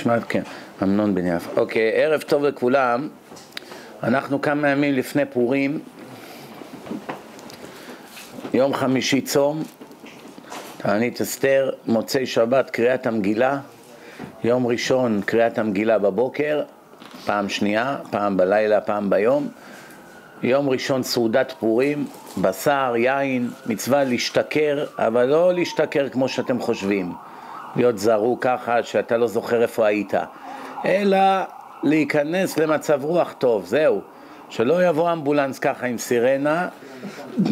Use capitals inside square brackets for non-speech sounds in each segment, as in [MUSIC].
נשמע, כן, אמנון בן יפה. אוקיי, ערב טוב לכולם. אנחנו כמה ימים לפני פורים, יום חמישי צום, תענית אסתר, מוצאי שבת קריאת המגילה, יום ראשון קריאת המגילה בבוקר, פעם שנייה, פעם בלילה, פעם ביום, יום ראשון סעודת פורים, בשר, יין, מצווה להשתכר, אבל לא להשתכר כמו שאתם חושבים. להיות זרוק ככה שאתה לא זוכר איפה היית, אלא להיכנס למצב רוח טוב, זהו. שלא יבוא אמבולנס ככה עם סירנה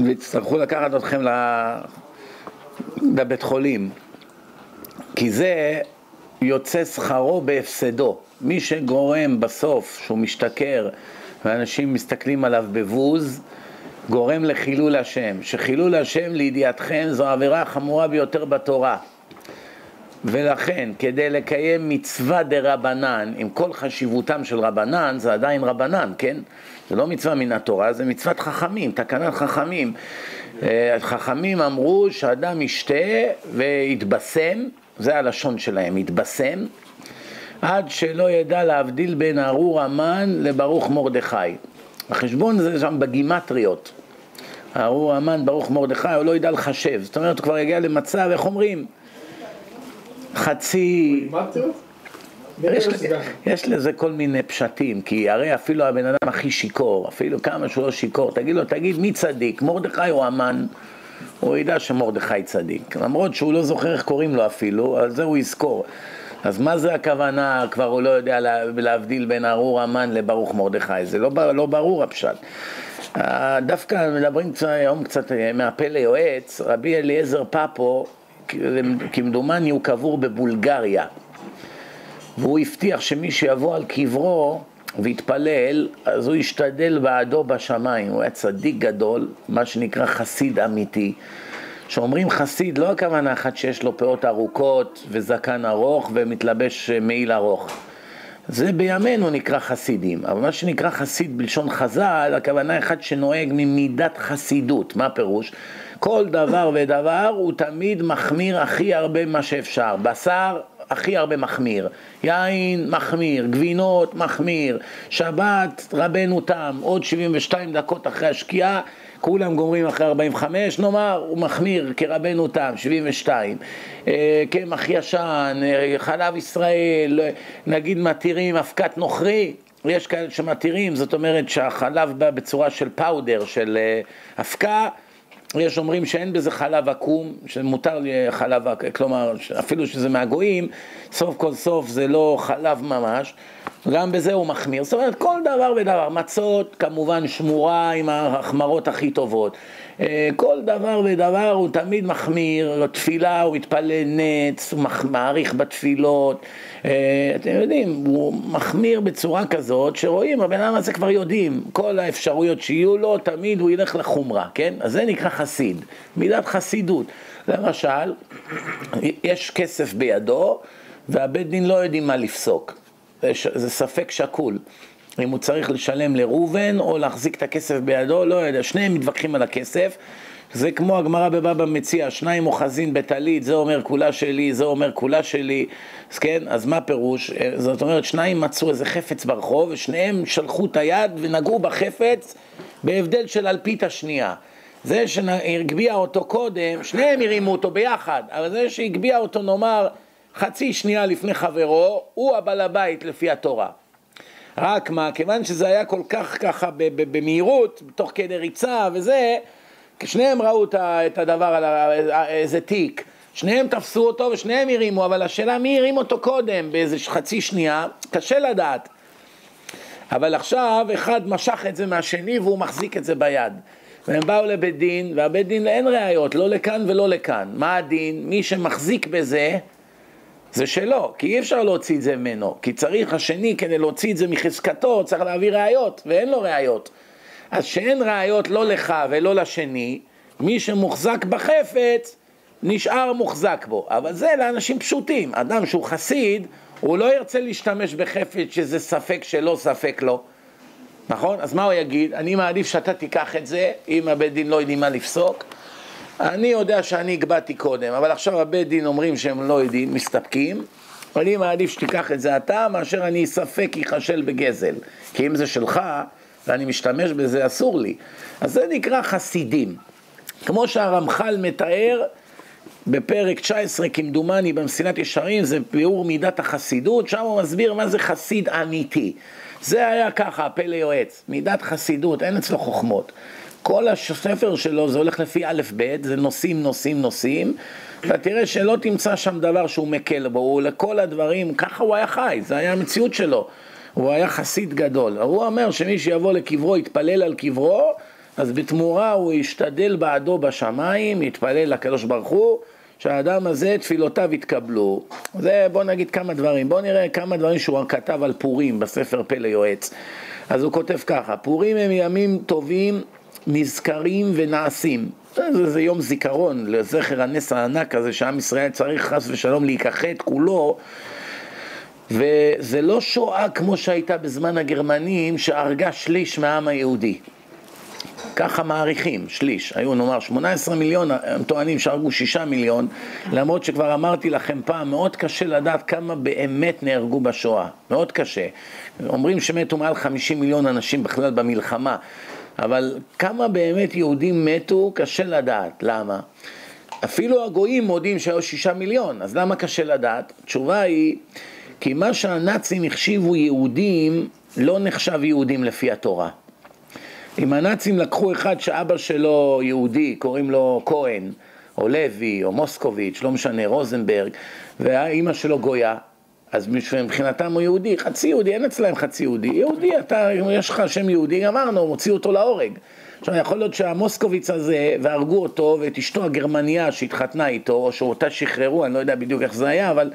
ויצטרכו לקחת אתכם לבית חולים. כי זה יוצא שכרו בהפסדו. מי שגורם בסוף שהוא משתכר ואנשים מסתכלים עליו בבוז, גורם לחילול השם. שחילול השם לידיעתכם זו העבירה החמורה ביותר בתורה. ולכן, כדי לקיים מצווה דה רבנן, עם כל חשיבותם של רבנן, זה עדיין רבנן, כן? זה לא מצווה מן התורה, זה מצוות חכמים, תקנת חכמים. אה, חכמים אמרו שאדם ישתה ויתבשם, זה הלשון שלהם, יתבשם, עד שלא ידע להבדיל בין ארור המן לברוך מרדכי. החשבון זה שם בגימטריות. ארור המן, ברוך מרדכי, הוא לא ידע לחשב. זאת אומרת, הוא כבר יגיע למצב, איך אומרים? חצי... יש, יש לזה כל מיני פשטים, כי הרי אפילו הבן אדם הכי שיכור, אפילו כמה שהוא לא שיכור, תגיד לו, תגיד מי צדיק, מרדכי או המן? הוא ידע שמרדכי צדיק, למרות שהוא לא זוכר איך קוראים לו אפילו, על זה הוא יזכור. אז מה זה הכוונה, כבר הוא לא יודע להבדיל בין ארור המן לברוך מרדכי, זה לא, לא ברור הפשט. דווקא מדברים קצת, היום קצת מהפה ליועץ, רבי אליעזר פפו, כמדומני הוא קבור בבולגריה. והוא הבטיח שמי שיבוא על קברו ויתפלל, אז הוא ישתדל בעדו בשמיים. הוא היה צדיק גדול, מה שנקרא חסיד אמיתי. כשאומרים חסיד, לא הכוונה אחת שיש לו פאות ארוכות וזקן ארוך ומתלבש מעיל ארוך. זה בימינו נקרא חסידים, אבל מה שנקרא חסיד בלשון חז"ל, הכוונה אחד שנוהג ממידת חסידות, מה פירוש? כל דבר ודבר הוא תמיד מחמיר הכי הרבה מה שאפשר. בשר, הכי הרבה מחמיר, יין מחמיר, גבינות מחמיר, שבת רבנו תם, עוד 72 דקות אחרי השקיעה, כולם גומרים אחרי 45, נאמר, הוא מחמיר כרבנו תם, 72, אה, קמח ישן, אה, חלב ישראל, נגיד מתירים אבקת נוכרי, יש כאלה שמתירים, זאת אומרת שהחלב בא בצורה של פאודר, של אה, אבקה, יש אומרים שאין בזה חלב עקום, שמותר לי חלב, כלומר, אפילו שזה מהגויים, סוף כל סוף זה לא חלב ממש, גם בזה הוא מחמיר. זאת אומרת, כל דבר ודבר, מצות כמובן שמורה עם ההחמרות הכי טובות. אה, כל דבר ודבר הוא תמיד מחמיר, תפילה הוא מתפלל נץ, הוא מעריך בתפילות, אה, אתם יודעים, הוא מחמיר בצורה כזאת שרואים, הבן אדם הזה כבר יודעים, כל האפשרויות שיהיו לו, תמיד הוא ילך לחומרה, כן? אז זה נקרא חסיד, מידת חסידות. למשל, [CLEARS THROAT] יש כסף בידו והבית דין לא יודעים מה לפסוק, זה ספק שקול. אם הוא צריך לשלם לראובן או להחזיק את הכסף בידו, לא יודע, שניהם מתווכחים על הכסף. זה כמו הגמרא בבבא מציע, שניים אוחזין בטלית, זה אומר כולה שלי, זה אומר כולה שלי, אז כן, אז מה פירוש? זאת אומרת, שניים מצאו איזה חפץ ברחוב, ושניהם שלחו את היד ונגעו בחפץ בהבדל של אלפית השנייה. זה שהגביה אותו קודם, שניהם הרימו אותו ביחד, אבל זה שהגביה אותו נאמר חצי שנייה לפני חברו, הוא הבעל הבית לפי התורה. רק מה, כיוון שזה היה כל כך ככה במהירות, תוך כדי ריצה וזה, שניהם ראו את הדבר איזה תיק, שניהם תפסו אותו ושניהם הרימו, אבל השאלה מי הרים אותו קודם, באיזה חצי שנייה, קשה לדעת. אבל עכשיו אחד משך את זה מהשני והוא מחזיק את זה ביד. והם באו לבית דין, והבית דין אין ראיות, לא לכאן ולא לכאן. מה הדין? מי שמחזיק בזה, זה שלו, כי אי אפשר להוציא את זה ממנו, כי צריך השני כדי להוציא את זה מחזקתו, צריך להביא ראיות, ואין לו ראיות. אז שאין ראיות לא לך ולא לשני, מי שמוחזק בחפץ נשאר מוחזק בו. אבל זה לאנשים פשוטים, אדם שהוא חסיד, הוא לא ירצה להשתמש בחפץ שזה ספק שלא, ספק לא. נכון? אז מה הוא יגיד? אני מעדיף שאתה תיקח את זה, אם הבית דין לא יודעים מה לפסוק. אני יודע שאני הגבהתי קודם, אבל עכשיו הבית דין אומרים שהם לא יודעים, מסתפקים, אני מעדיף שתיקח את זה אתה, מאשר אני ספק ייכשל בגזל. כי אם זה שלך, ואני משתמש בזה, אסור לי. אז זה נקרא חסידים. כמו שהרמח"ל מתאר בפרק 19 כמדומני במסילת ישרים, זה ביאור מידת החסידות, שם הוא מסביר מה זה חסיד אמיתי. זה היה ככה, הפלא יועץ, מידת חסידות, אין אצלו חוכמות. כל הספר שלו זה הולך לפי א' ב', זה נושאים, נושאים, נושאים, אתה תראה שלא תמצא שם דבר שהוא מקל בו, הוא לכל הדברים, ככה הוא היה חי, זה היה המציאות שלו. הוא היה חסיד גדול. הוא אומר שמי שיבוא לקברו, יתפלל על קברו, אז בתמורה הוא ישתדל בעדו בשמיים, יתפלל לקדוש ברוך הוא, שהאדם הזה תפילותיו יתקבלו. זה בוא נגיד כמה דברים, בוא נראה כמה דברים שהוא כתב על פורים בספר פלא יועץ. אז הוא כותב ככה, פורים הם ימים טובים, נזכרים ונעשים. זה, זה יום זיכרון לזכר הנס הענק הזה שעם ישראל צריך חס ושלום להיכחד כולו וזה לא שואה כמו שהייתה בזמן הגרמנים שהרגה שליש מהעם היהודי. ככה מעריכים, שליש. היו נאמר 18 מיליון, הם טוענים שהרגו 6 מיליון, למרות שכבר אמרתי לכם פעם, מאוד קשה לדעת כמה באמת נהרגו בשואה. מאוד קשה. אומרים שמתו מעל 50 מיליון אנשים בכלל במלחמה, אבל כמה באמת יהודים מתו, קשה לדעת. למה? אפילו הגויים מודים שהיו 6 מיליון, אז למה קשה לדעת? התשובה היא... כי מה שהנאצים החשיבו יהודים, לא נחשב יהודים לפי התורה. אם הנאצים לקחו אחד שאבא שלו יהודי, קוראים לו כהן, או לוי, או מוסקוביץ', לא משנה, רוזנברג, והאימא שלו גויה, אז מבחינתם הוא יהודי, חצי יהודי, אין אצלם חצי יהודי. יהודי, אתה, אם יש לך שם יהודי, אמרנו, מוציא אותו להורג. עכשיו, יכול להיות שהמוסקוביץ הזה, והרגו אותו, ואת אשתו הגרמניה שהתחתנה איתו, או שאותה שחררו, אני לא יודע בדיוק איך זה היה, אבל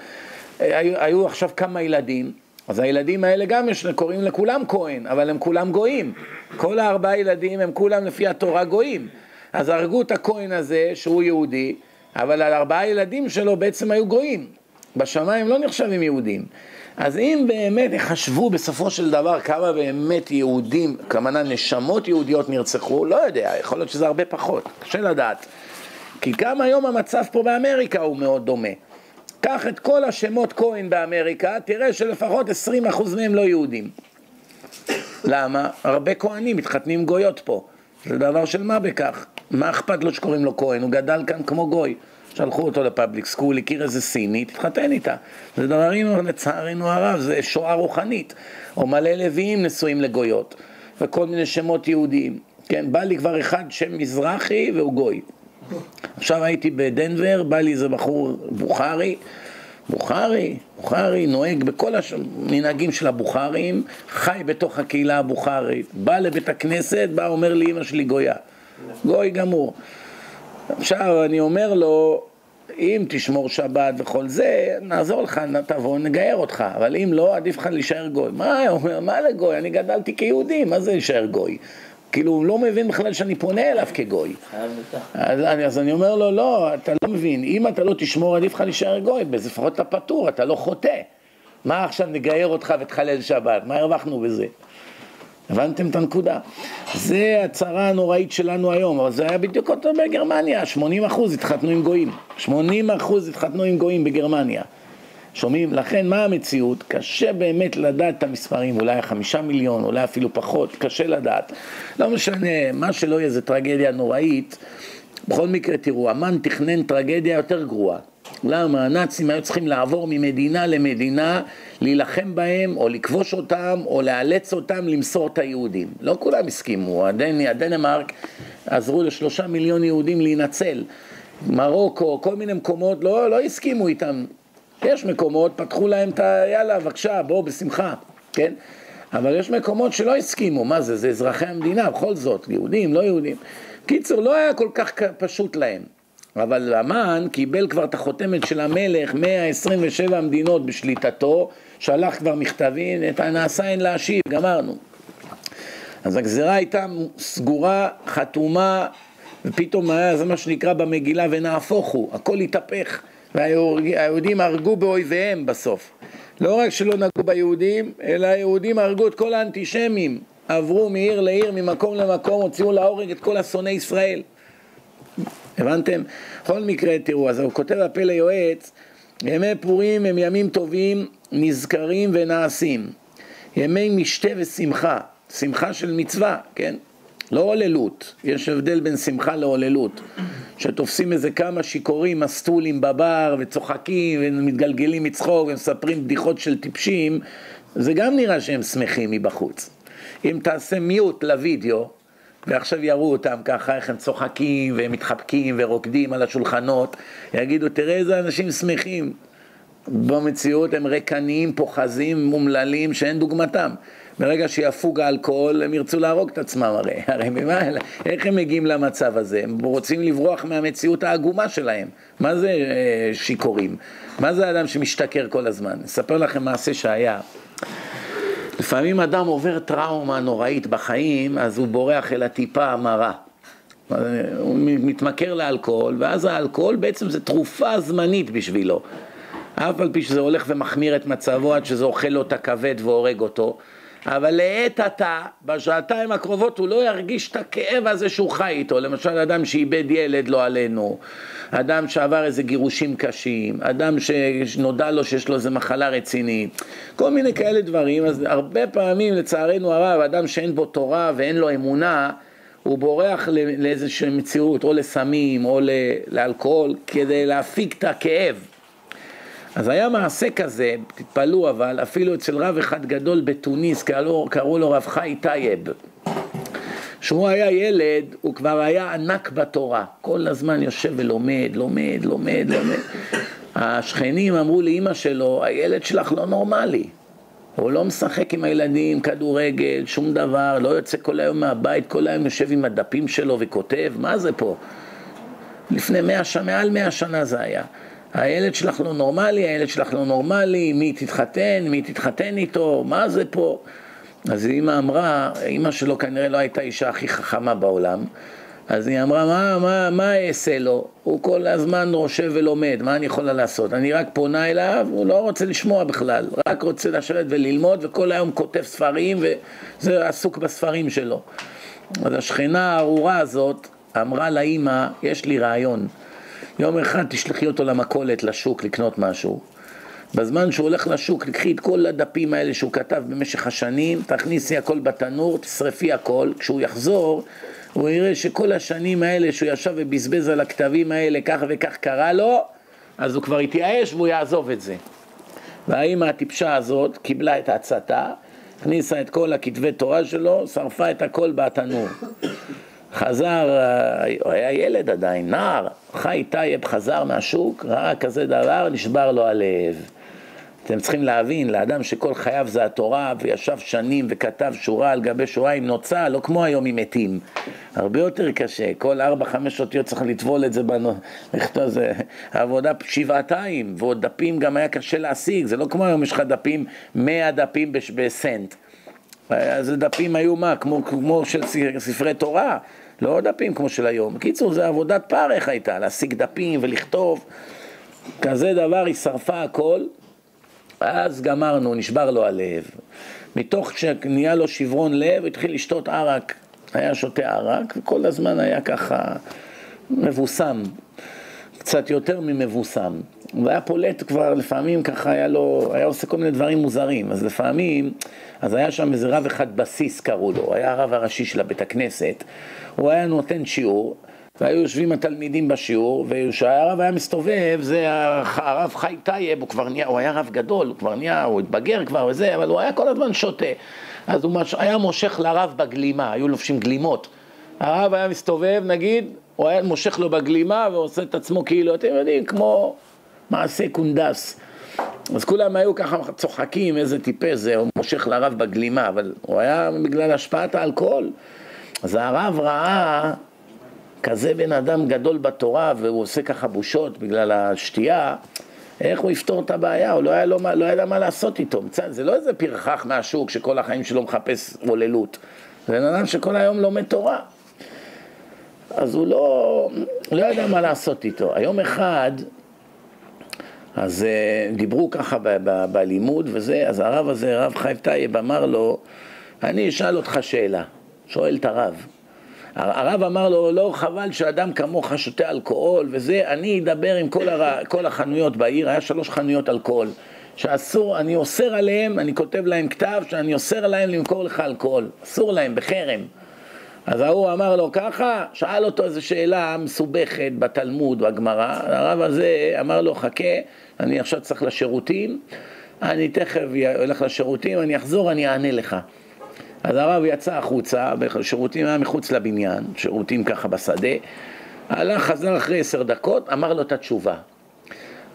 היו, היו עכשיו כמה ילדים, אז הילדים האלה גם יש, קוראים לכולם כהן, אבל הם כולם גויים. כל הארבעה ילדים הם כולם לפי התורה גויים. אז הרגו את הכהן הזה, שהוא יהודי, אבל על ארבעה ילדים שלו בעצם היו גויים. בשמיים לא נחשבים יהודים. אז אם באמת יחשבו בסופו של דבר כמה באמת יהודים, כמובן נשמות יהודיות נרצחו, לא יודע, יכול להיות שזה הרבה פחות, קשה לדעת. כי גם היום המצב פה באמריקה הוא מאוד דומה. קח את כל השמות כהן באמריקה, תראה שלפחות 20% מהם לא יהודים. למה? הרבה כהנים מתחתנים גויות פה. זה דבר של מה בכך? מה אכפת לו שקוראים לו כהן? הוא גדל כאן כמו גוי. שלחו אותו לפאבליק סקול, הכיר איזה סינית, התחתן איתה. זה דברים, לצערנו הרב, זה שואה רוחנית. או מלא לוויים נשואים לגויות, וכל מיני שמות יהודיים. כן, בא לי כבר אחד שם מזרחי והוא גוי. עכשיו הייתי בדנבר, בא לי איזה בחור בוכרי, בוכרי, בוכרי נוהג בכל המנהגים של הבוכרים, חי בתוך הקהילה הבוכרית, בא לבית הכנסת, בא אומר לי אמא שלי גויה, גוי גמור. עכשיו אני אומר לו, אם תשמור שבת וכל זה, נעזור לך, תבוא, נגייר אותך, אבל אם לא, עדיף לך להישאר גוי. מה, הוא אומר, מה לגוי? אני גדלתי כיהודי, מה זה להישאר גוי? כאילו הוא לא מבין בכלל שאני פונה אליו כגוי. אז אני, אז אני אומר לו, לא, אתה לא מבין, אם אתה לא תשמור, עדיף לך להישאר גוי, לפחות אתה פטור, אתה לא חוטא. מה עכשיו נגייר אותך ותחלל שבת? מה הרווחנו בזה? הבנתם את הנקודה? זה הצרה הנוראית שלנו היום, אבל זה היה בדיוק אותו בגרמניה, 80 אחוז התחתנו עם גויים. 80 אחוז התחתנו עם גויים בגרמניה. שומעים? לכן מה המציאות? קשה באמת לדעת את המספרים, אולי חמישה מיליון, אולי אפילו פחות, קשה לדעת. לא משנה, מה שלא יהיה זה טרגדיה נוראית. בכל מקרה, תראו, המן תכנן טרגדיה יותר גרועה. למה? הנאצים היו צריכים לעבור ממדינה למדינה, להילחם בהם, או לכבוש אותם, או לאלץ אותם למסור את היהודים. לא כולם הסכימו, הדנ... הדנמרק עזרו לשלושה מיליון יהודים להינצל. מרוקו, כל מיני מקומות, לא, לא הסכימו איתם. יש מקומות, פתחו להם את ה... יאללה, בבקשה, בואו, בשמחה, כן? אבל יש מקומות שלא הסכימו, מה זה? זה אזרחי המדינה, בכל זאת, יהודים, לא יהודים. קיצור, לא היה כל כך פשוט להם. אבל המן קיבל כבר את החותמת של המלך, 127 מדינות בשליטתו, שלח כבר מכתבים, את הנעשה אין להשיב, גמרנו. אז הגזרה הייתה סגורה, חתומה, ופתאום היה זה מה שנקרא במגילה ונהפוך הוא, הכל התהפך. והיהודים הרגו באויביהם בסוף. לא רק שלא נגעו ביהודים, אלא היהודים הרגו את כל האנטישמים. עברו מעיר לעיר, ממקום למקום, הוציאו להורג את כל אסוני ישראל. הבנתם? בכל מקרה, תראו, אז הוא כותב הפה ליועץ, ימי פורים הם ימים טובים, נזכרים ונעשים. ימי משתה ושמחה, שמחה של מצווה, כן? לא הוללות, יש הבדל בין שמחה להוללות. שתופסים איזה כמה שיכורים מסטולים בבר וצוחקים ומתגלגלים מצחוק ומספרים בדיחות של טיפשים, זה גם נראה שהם שמחים מבחוץ. אם תעשה מיוט לוידאו, ועכשיו יראו אותם ככה, איך הם צוחקים והם מתחבקים ורוקדים על השולחנות, יגידו, תראה איזה אנשים שמחים. במציאות הם ריקניים, פוחזים, מומללים, שאין דוגמתם. ברגע שיפוג האלכוהול, הם ירצו להרוג את עצמם הרי. [LAUGHS] הרי ממה, איך הם מגיעים למצב הזה? הם רוצים לברוח מהמציאות העגומה שלהם. מה זה אה, שיכורים? מה זה אדם שמשתכר כל הזמן? אספר לכם מעשה שהיה. לפעמים אדם עובר טראומה נוראית בחיים, אז הוא בורח אל הטיפה המרה. הוא מתמכר לאלכוהול, ואז האלכוהול בעצם זה תרופה זמנית בשבילו. אף על פי שזה הולך ומחמיר את מצבו עד שזה אוכל לו את הכבד והורג אותו, אבל לעת עתה, בשעתיים הקרובות הוא לא ירגיש את הכאב הזה שהוא חי איתו. למשל, אדם שאיבד ילד, לא עלינו, אדם שעבר איזה גירושים קשים, אדם שנודע לו שיש לו איזה מחלה רצינית, כל מיני כאלה דברים. אז הרבה פעמים, לצערנו הרב, אדם שאין בו תורה ואין לו אמונה, הוא בורח לאיזושהי מציאות, או לסמים, או לאלכוהול, כדי להפיק את הכאב. אז היה מעשה כזה, תתפלאו אבל, אפילו אצל רב אחד גדול בתוניס, קראו, קראו לו רב חי טייב. כשהוא היה ילד, הוא כבר היה ענק בתורה. כל הזמן יושב ולומד, לומד, לומד, לומד. השכנים אמרו לאימא שלו, הילד שלך לא נורמלי. הוא לא משחק עם הילדים, כדורגל, שום דבר, לא יוצא כל היום מהבית, כל היום יושב עם הדפים שלו וכותב, מה זה פה? לפני מאה שנה, מעל מאה שנה זה היה. הילד שלך לא נורמלי, הילד שלך לא נורמלי, מי תתחתן, מי תתחתן איתו, מה זה פה? אז אימא אמרה, אימא שלו כנראה לא הייתה אישה הכי חכמה בעולם, אז היא אמרה, מה, מה, מה אעשה לו? הוא כל הזמן רושב ולומד, מה אני יכולה לעשות? אני רק פונה אליו, הוא לא רוצה לשמוע בכלל, רק רוצה לשבת וללמוד, וכל היום כותב ספרים, וזה עסוק בספרים שלו. אז השכנה הארורה הזאת אמרה לאימא, יש לי רעיון. יום אחד תשלחי אותו למכולת, לשוק, לקנות משהו. בזמן שהוא הולך לשוק, תקחי את כל הדפים האלה שהוא כתב במשך השנים, תכניסי הכל בתנור, תשרפי הכל, כשהוא יחזור, הוא יראה שכל השנים האלה שהוא ישב ובזבז על הכתבים האלה, כך וכך קרה לו, אז הוא כבר יתייאש והוא יעזוב את זה. והאימא הטיפשה הזאת קיבלה את העצתה, הכניסה את כל הכתבי תורה שלו, שרפה את הכל בתנור. חזר, הוא היה ילד עדיין, נער, חי טייב חזר מהשוק, ראה כזה דבר, נשבר לו הלב. אתם צריכים להבין, לאדם שכל חייו זה התורה, וישב שנים וכתב שורה על גבי שורה עם נוצה, לא כמו היום עם עטים. הרבה יותר קשה, כל ארבע, חמש אותיות צריך לטבול את זה, בנו... לכתוב זה עבודה שבעתיים, ועוד דפים גם היה קשה להשיג, זה לא כמו היום, יש לך דפים, מאה דפים בסנט. אז דפים היו מה, כמו, כמו של ספרי תורה, לא דפים כמו של היום. בקיצור, זה עבודת פרך הייתה, להשיג דפים ולכתוב. כזה דבר, היא שרפה הכל, אז גמרנו, נשבר לו הלב. מתוך שנהיה לו שברון לב, התחיל לשתות ערק. היה שותה ערק, וכל הזמן היה ככה מבוסם, קצת יותר ממבוסם. והיה פולט כבר, לפעמים ככה היה לו, היה עושה כל מיני דברים מוזרים. אז לפעמים, אז היה שם איזה רב אחד בסיס קראו לו, היה הרב הראשי של הבית הכנסת. הוא היה נותן שיעור, והיו יושבים התלמידים בשיעור, וכשהרב היה מסתובב, זה הרב חי טייב, הוא כבר נהיה, הוא היה רב גדול, הוא כבר נהיה, הוא התבגר כבר וזה, אבל הוא היה כל הזמן שותה. אז הוא מש, היה מושך לרב בגלימה, היו לובשים גלימות. הרב היה מסתובב, נגיד, הוא היה מושך לו בגלימה ועושה את עצמו כאילו, אתם יודעים, כמו מעשה קונדס. אז כולם היו ככה צוחקים, איזה טיפש זה, הוא מושך לרב בגלימה, אבל הוא היה בגלל השפעת האלכוהול. אז הרב ראה כזה בן אדם גדול בתורה והוא עושה ככה בושות בגלל השתייה, איך הוא יפתור את הבעיה? הוא לא, היה לו, לא ידע מה לעשות איתו. זה לא איזה פרחח מהשוק שכל החיים שלו מחפש הוללות. זה בן אדם שכל היום לומד תורה. אז הוא לא, לא ידע מה לעשות איתו. היום אחד, אז uh, דיברו ככה בלימוד וזה, אז הרב הזה, הרב חי טייב, אמר לו, אני אשאל אותך שאלה. שואל את הרב, הרב אמר לו, לא חבל שאדם כמוך שותה אלכוהול וזה, אני אדבר עם כל, הר... כל החנויות בעיר, היה שלוש חנויות אלכוהול, שאסור, אני אוסר עליהם, אני כותב להם כתב שאני אוסר עליהם למכור לך אלכוהול, אסור להם, בחרם. אז ההוא אמר לו ככה, שאל אותו איזו שאלה מסובכת בתלמוד, בגמרא, הרב הזה אמר לו, חכה, אני עכשיו צריך לשירותים, אני תכף הולך לשירותים, אני אחזור, אני אענה לך. אז הרב יצא החוצה, בשירותים היה מחוץ לבניין, שירותים ככה בשדה, הלך, חזר אחרי עשר דקות, אמר לו את התשובה.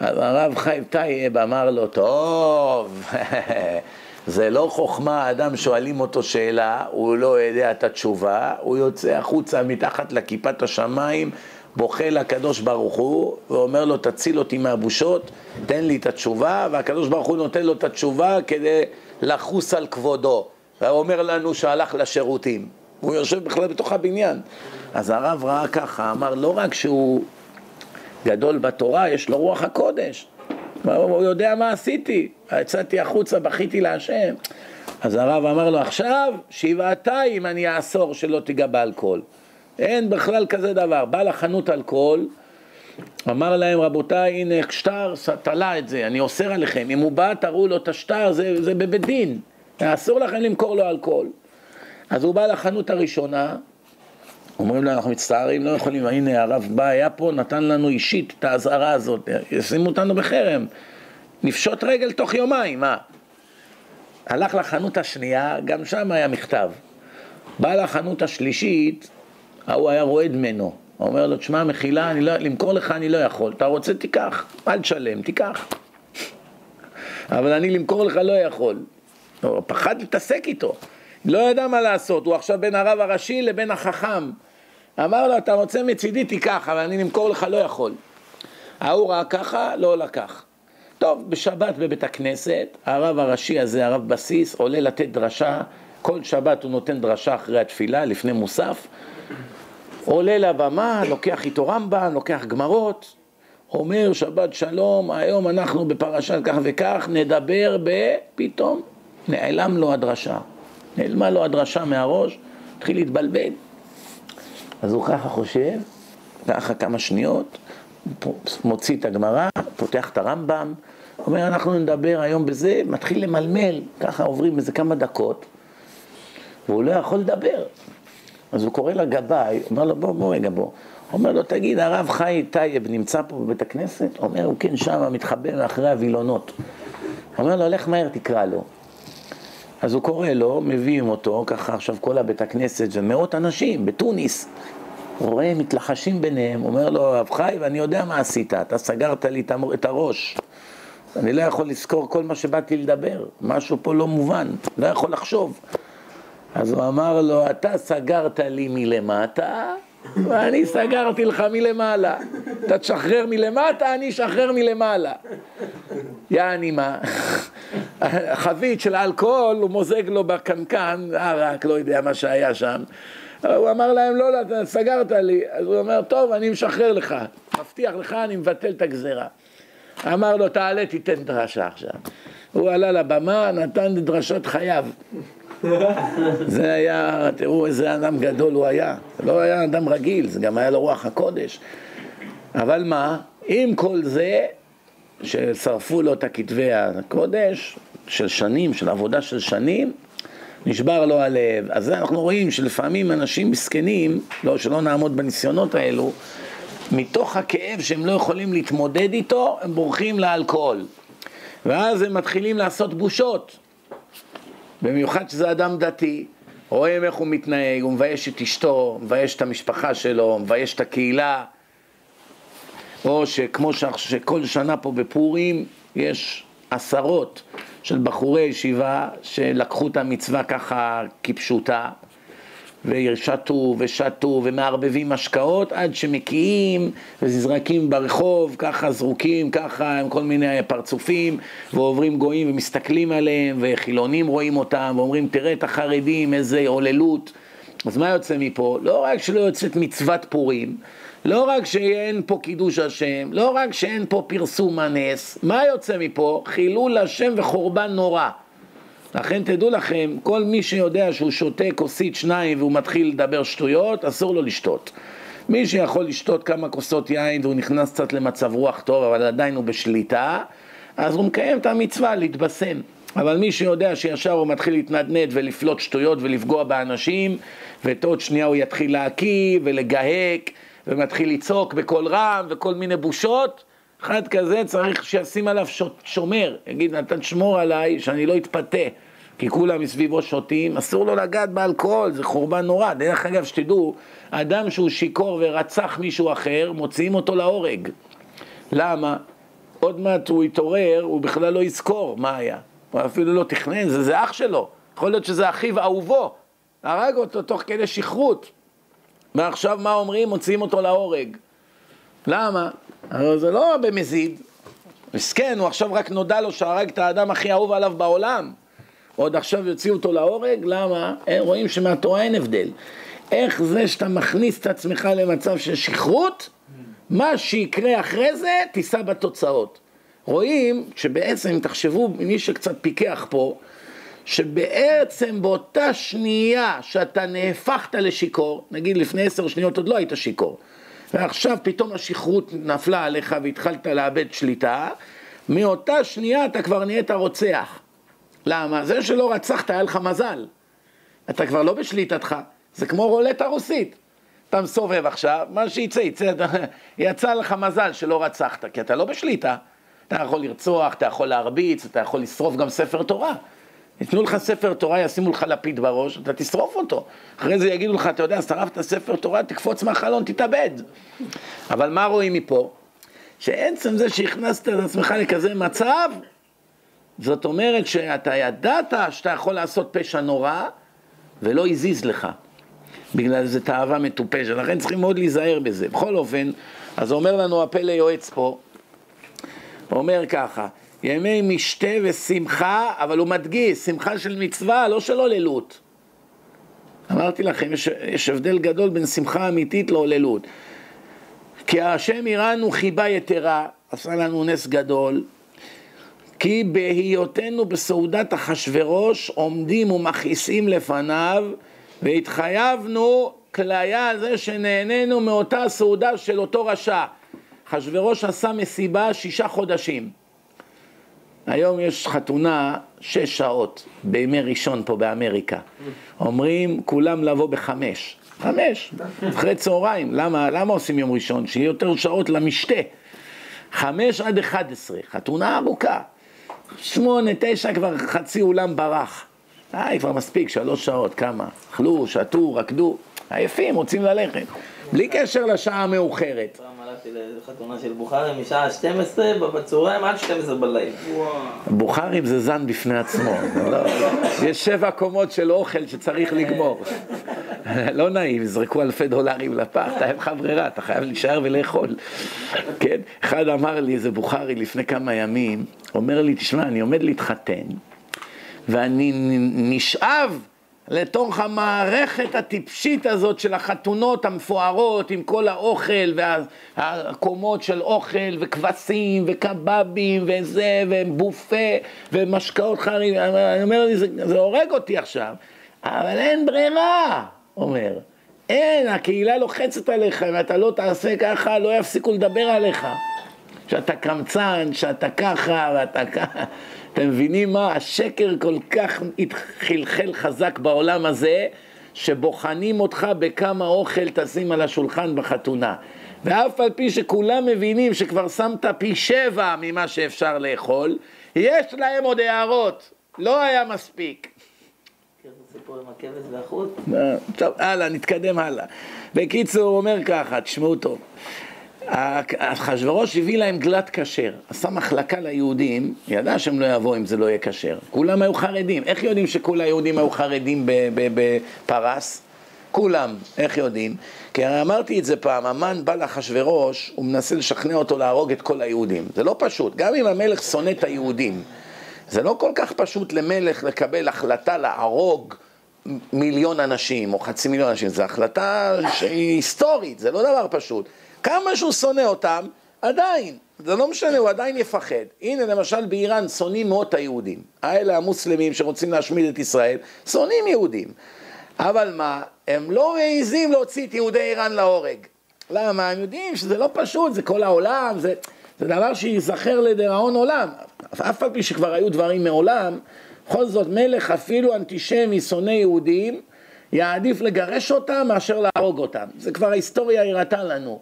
הרב חי טייב אמר לו, טוב, [LAUGHS] זה לא חוכמה, אדם שואלים אותו שאלה, הוא לא יודע את התשובה, הוא יוצא החוצה מתחת לכיפת השמיים, בוכה לקדוש ברוך הוא, ואומר לו, תציל אותי מהבושות, תן לי את התשובה, והקדוש ברוך הוא נותן לו את התשובה כדי לחוס על כבודו. והוא אומר לנו שהלך לשירותים. הוא יושב בכלל בתוך הבניין. אז הרב ראה ככה, אמר, לא רק שהוא גדול בתורה, יש לו רוח הקודש. הוא יודע מה עשיתי. יצאתי החוצה, בכיתי להשם. אז הרב אמר לו, עכשיו שבעתיים אני אאסור שלא תיגע באלכוהול. אין בכלל כזה דבר. בא לחנות אלכוהול, אמר להם, רבותיי, הנה שטר, תלה את זה, אני אוסר עליכם. אם הוא בא, תראו לו את השטר, זה, זה בבית דין. אסור לכם למכור לו אלכוהול. אז הוא בא לחנות הראשונה, אומרים לו, אנחנו מצטערים, לא יכולים, הנה הרב בא, היה פה, נתן לנו אישית את האזהרה הזאת, ישימו אותנו בחרם, נפשוט רגל תוך יומיים, מה? הלך לחנות השנייה, גם שם היה מכתב. בא לחנות השלישית, ההוא היה רועד ממנו. אומר לו, תשמע, מחילה, לא, למכור לך אני לא יכול. אתה רוצה, תיקח, אל תשלם, תיקח. [LAUGHS] אבל אני למכור לך לא יכול. הוא פחד להתעסק איתו. לא ידע מה לעשות, הוא עכשיו בין הרב הראשי לבין החכם. אמר לו, אתה רוצה מצידי תיקח, אבל אני למכור לך לא יכול. ההוא ראה ככה, לא לקח. טוב, בשבת בבית הכנסת, הרב הראשי הזה, הרב בסיס, עולה לתת דרשה, כל שבת הוא נותן דרשה אחרי התפילה, לפני מוסף, עולה לבמה, לוקח איתו רמב"ם, לוקח גמרות, אומר שבת שלום, היום אנחנו בפרשת כך וכך, נדבר בפתאום, נעלם לו הדרשה, נעלמה לו הדרשה מהראש, התחיל להתבלבל. אז הוא ככה חושב, ככה כמה שניות, מוציא את הגמרא, פותח את הרמב"ם, אומר אנחנו נדבר היום בזה, מתחיל למלמל, ככה עוברים איזה כמה דקות, והוא לא יכול לדבר. אז הוא קורא לגבאי, אומר לו בוא, בוא רגע בוא. אומר לו, תגיד, הרב חי טייב נמצא פה בבית הכנסת? אומר, הוא כן שם, מתחבא מאחורי הווילונות. אומר לו, לך מהר תקרא לו. אז הוא קורא לו, מביאים אותו, ככה עכשיו כל הבית הכנסת, זה מאות אנשים בתוניס. רואה, מתלחשים ביניהם, אומר לו, הרב חי, ואני יודע מה עשית, אתה סגרת לי את הראש. אני לא יכול לזכור כל מה שבאתי לדבר, משהו פה לא מובן, לא יכול לחשוב. אז הוא אמר לו, אתה סגרת לי מלמטה, ואני סגרתי לך מלמעלה. אתה תשחרר מלמטה, אני אשחרר מלמעלה. יעני מה, חבית של אלכוהול, הוא מוזג לו בקנקן, ערק, לא יודע מה שהיה שם. הוא אמר להם, לא, לא, סגרת לי. אז הוא אומר, טוב, אני משחרר לך. מבטיח לך, אני מבטל את הגזרה. אמר לו, תעלה, תיתן דרשה עכשיו. הוא עלה לבמה, נתן דרשת חייו. זה היה, תראו איזה אדם גדול הוא היה. זה לא היה אדם רגיל, זה גם היה לו רוח הקודש. אבל מה, עם כל זה, ששרפו לו את הכתבי הקודש של שנים, של עבודה של שנים, נשבר לו הלב. אז אנחנו רואים שלפעמים אנשים מסכנים, לא, שלא נעמוד בניסיונות האלו, מתוך הכאב שהם לא יכולים להתמודד איתו, הם בורחים לאלכוהול. ואז הם מתחילים לעשות בושות. במיוחד שזה אדם דתי, רואים איך הוא מתנהג, הוא מבייש את אשתו, מבייש את המשפחה שלו, מבייש את הקהילה, או שכמו שכל שנה פה בפורים יש עשרות של בחורי ישיבה שלקחו את המצווה ככה כפשוטה ושתו ושתו ומערבבים השקעות עד שמקיאים ונזרקים ברחוב, ככה זרוקים, ככה עם כל מיני פרצופים ועוברים גויים ומסתכלים עליהם וחילונים רואים אותם ואומרים תראה את החרדים איזה עוללות אז מה יוצא מפה? לא רק שלא יוצאת מצוות פורים לא רק שאין פה קידוש השם, לא רק שאין פה פרסום הנס, מה יוצא מפה? חילול השם וחורבן נורא. לכן תדעו לכם, כל מי שיודע שהוא שותה כוסית שניים והוא מתחיל לדבר שטויות, אסור לו לשתות. מי שיכול לשתות כמה כוסות יין והוא נכנס קצת למצב רוח טוב, אבל עדיין הוא בשליטה, אז הוא מקיים את המצווה להתבשם. אבל מי שיודע שישר הוא מתחיל להתנדנד ולפלוט שטויות ולפגוע באנשים, ועוד שנייה הוא יתחיל להקיא ולגהק, ומתחיל לצעוק בקול רם וכל מיני בושות, אחד כזה צריך שישים עליו שומר, יגיד, נתן שמור עליי שאני לא אתפתה, כי כולם מסביבו שותים, אסור לו לגעת באלכוהול, זה חורבן נורא. דרך אגב, שתדעו, אדם שהוא שיכור ורצח מישהו אחר, מוציאים אותו להורג. למה? עוד מעט הוא יתעורר, הוא בכלל לא יזכור מה היה. הוא אפילו לא תכנן, זה, זה אח שלו. יכול להיות שזה אחיו אהובו. הרג אותו תוך כדי שכרות. ועכשיו מה אומרים? מוציאים אותו להורג. למה? הרי זה לא במזיד. מסכן, הוא עכשיו רק נודע לו שהרג את האדם הכי אהוב עליו בעולם. עוד עכשיו יוציאו אותו להורג? למה? הם רואים שמהתורה אין הבדל. איך זה שאתה מכניס את עצמך למצב של שכרות, מה שיקרה אחרי זה, תישא בתוצאות. רואים שבעצם, תחשבו, מי שקצת פיקח פה, שבעצם באותה שנייה שאתה נהפכת לשיכור, נגיד לפני עשר שניות עוד לא היית שיכור, ועכשיו פתאום השכרות נפלה עליך והתחלת לאבד שליטה, מאותה שנייה אתה כבר נהיית רוצח. למה? זה שלא רצחת היה לך מזל. אתה כבר לא בשליטתך, זה כמו רולטה רוסית. אתה מסובב עכשיו, מה שיצא, יצא, [LAUGHS] יצא לך מזל שלא רצחת, כי אתה לא בשליטה. אתה יכול לרצוח, אתה יכול להרביץ, אתה יכול לשרוף גם ספר תורה. יתנו לך ספר תורה, ישימו לך לפיד בראש, אתה תשרוף אותו. אחרי זה יגידו לך, אתה יודע, שרפת ספר תורה, תקפוץ מהחלון, תתאבד. אבל מה רואים מפה? שעצם זה שהכנסת את עצמך לכזה מצב, זאת אומרת שאתה ידעת שאתה יכול לעשות פשע נורא, ולא הזיז לך. בגלל זה תאווה מטופשת, לכן צריכים מאוד להיזהר בזה. בכל אופן, אז אומר לנו הפלא יועץ פה, אומר ככה, ימי משתה ושמחה, אבל הוא מדגיש, שמחה של מצווה, לא של הוללות. אמרתי לכם, יש, יש הבדל גדול בין שמחה אמיתית להוללות. כי השם יראנו חיבה יתרה, עשה לנו נס גדול, כי בהיותנו בסעודת אחשורוש עומדים ומכעיסים לפניו והתחייבנו כליה על זה שנהנינו מאותה סעודה של אותו רשע. אחשורוש עשה מסיבה שישה חודשים. היום יש חתונה שש שעות בימי ראשון פה באמריקה. אומרים כולם לבוא בחמש. חמש, אחרי צהריים. למה, למה עושים יום ראשון? שיהיה יותר שעות למשתה. חמש עד אחד עשרה, חתונה ארוכה. שמונה, תשע כבר חצי אולם ברח. די, כבר מספיק, שלוש שעות, כמה? אכלו, שתו, רקדו, עייפים, רוצים ללכת. בלי קשר לשעה המאוחרת. הלכתי לחתונה של בוכרים משעה 12 בצהריים עד 12 בלילה. בוכרים זה זן בפני עצמו. לא, יש שבע קומות של אוכל שצריך לגמור. לא נעים, יזרקו אלפי דולרים לפח, אתה אין לך ברירה, אתה חייב להישאר ולאכול. כן? אחד אמר לי, איזה בוכרי לפני כמה ימים, אומר לי, תשמע, אני עומד להתחתן, ואני נשאב לתוך המערכת הטיפשית הזאת של החתונות המפוארות עם כל האוכל והקומות של אוכל וכבשים וקבבים וזה ובופה ומשקאות חרים, אני אומר לי, זה, זה הורג אותי עכשיו, אבל אין ברירה, אומר, אין, הקהילה לוחצת עליך, אם אתה לא תעשה ככה, לא יפסיקו לדבר עליך. שאתה קמצן, שאתה ככה ואתה ככה. אתם מבינים מה? השקר כל כך חלחל חזק בעולם הזה, שבוחנים אותך בכמה אוכל תשים על השולחן בחתונה. ואף על פי שכולם מבינים שכבר שמת פי שבע ממה שאפשר לאכול, יש להם עוד הערות, לא היה מספיק. טוב, הלאה, נתקדם הלאה. בקיצור, הוא אומר ככה, תשמעו טוב. אחשוורוש הביא להם גלת כשר, עשה מחלקה ליהודים, ידע שהם לא יבואו אם זה לא יהיה כשר. כולם היו חרדים. איך יודעים שכל היהודים היו חרדים בפרס? כולם, איך יודעים? כי הרי אמרתי את זה פעם, המן בא לאחשוורוש, הוא מנסה לשכנע אותו להרוג את כל היהודים. זה לא פשוט, גם אם המלך שונא את היהודים, זה לא כל כך פשוט למלך לקבל החלטה להרוג מיליון אנשים או חצי מיליון אנשים, זו החלטה היסטורית, זה לא דבר פשוט. כמה שהוא שונא אותם, עדיין. זה לא משנה, הוא עדיין יפחד. הנה למשל באיראן שונאים מאוד את היהודים. האלה המוסלמים שרוצים להשמיד את ישראל, שונאים יהודים. אבל מה, הם לא מעזים להוציא את יהודי איראן להורג. למה? הם יודעים שזה לא פשוט, זה כל העולם, זה, זה דבר שייזכר לדיראון עולם. אף על פי שכבר היו דברים מעולם, בכל זאת מלך אפילו אנטישמי, שונא יהודים, יעדיף לגרש אותם מאשר להרוג אותם. זה כבר ההיסטוריה הראתה לנו.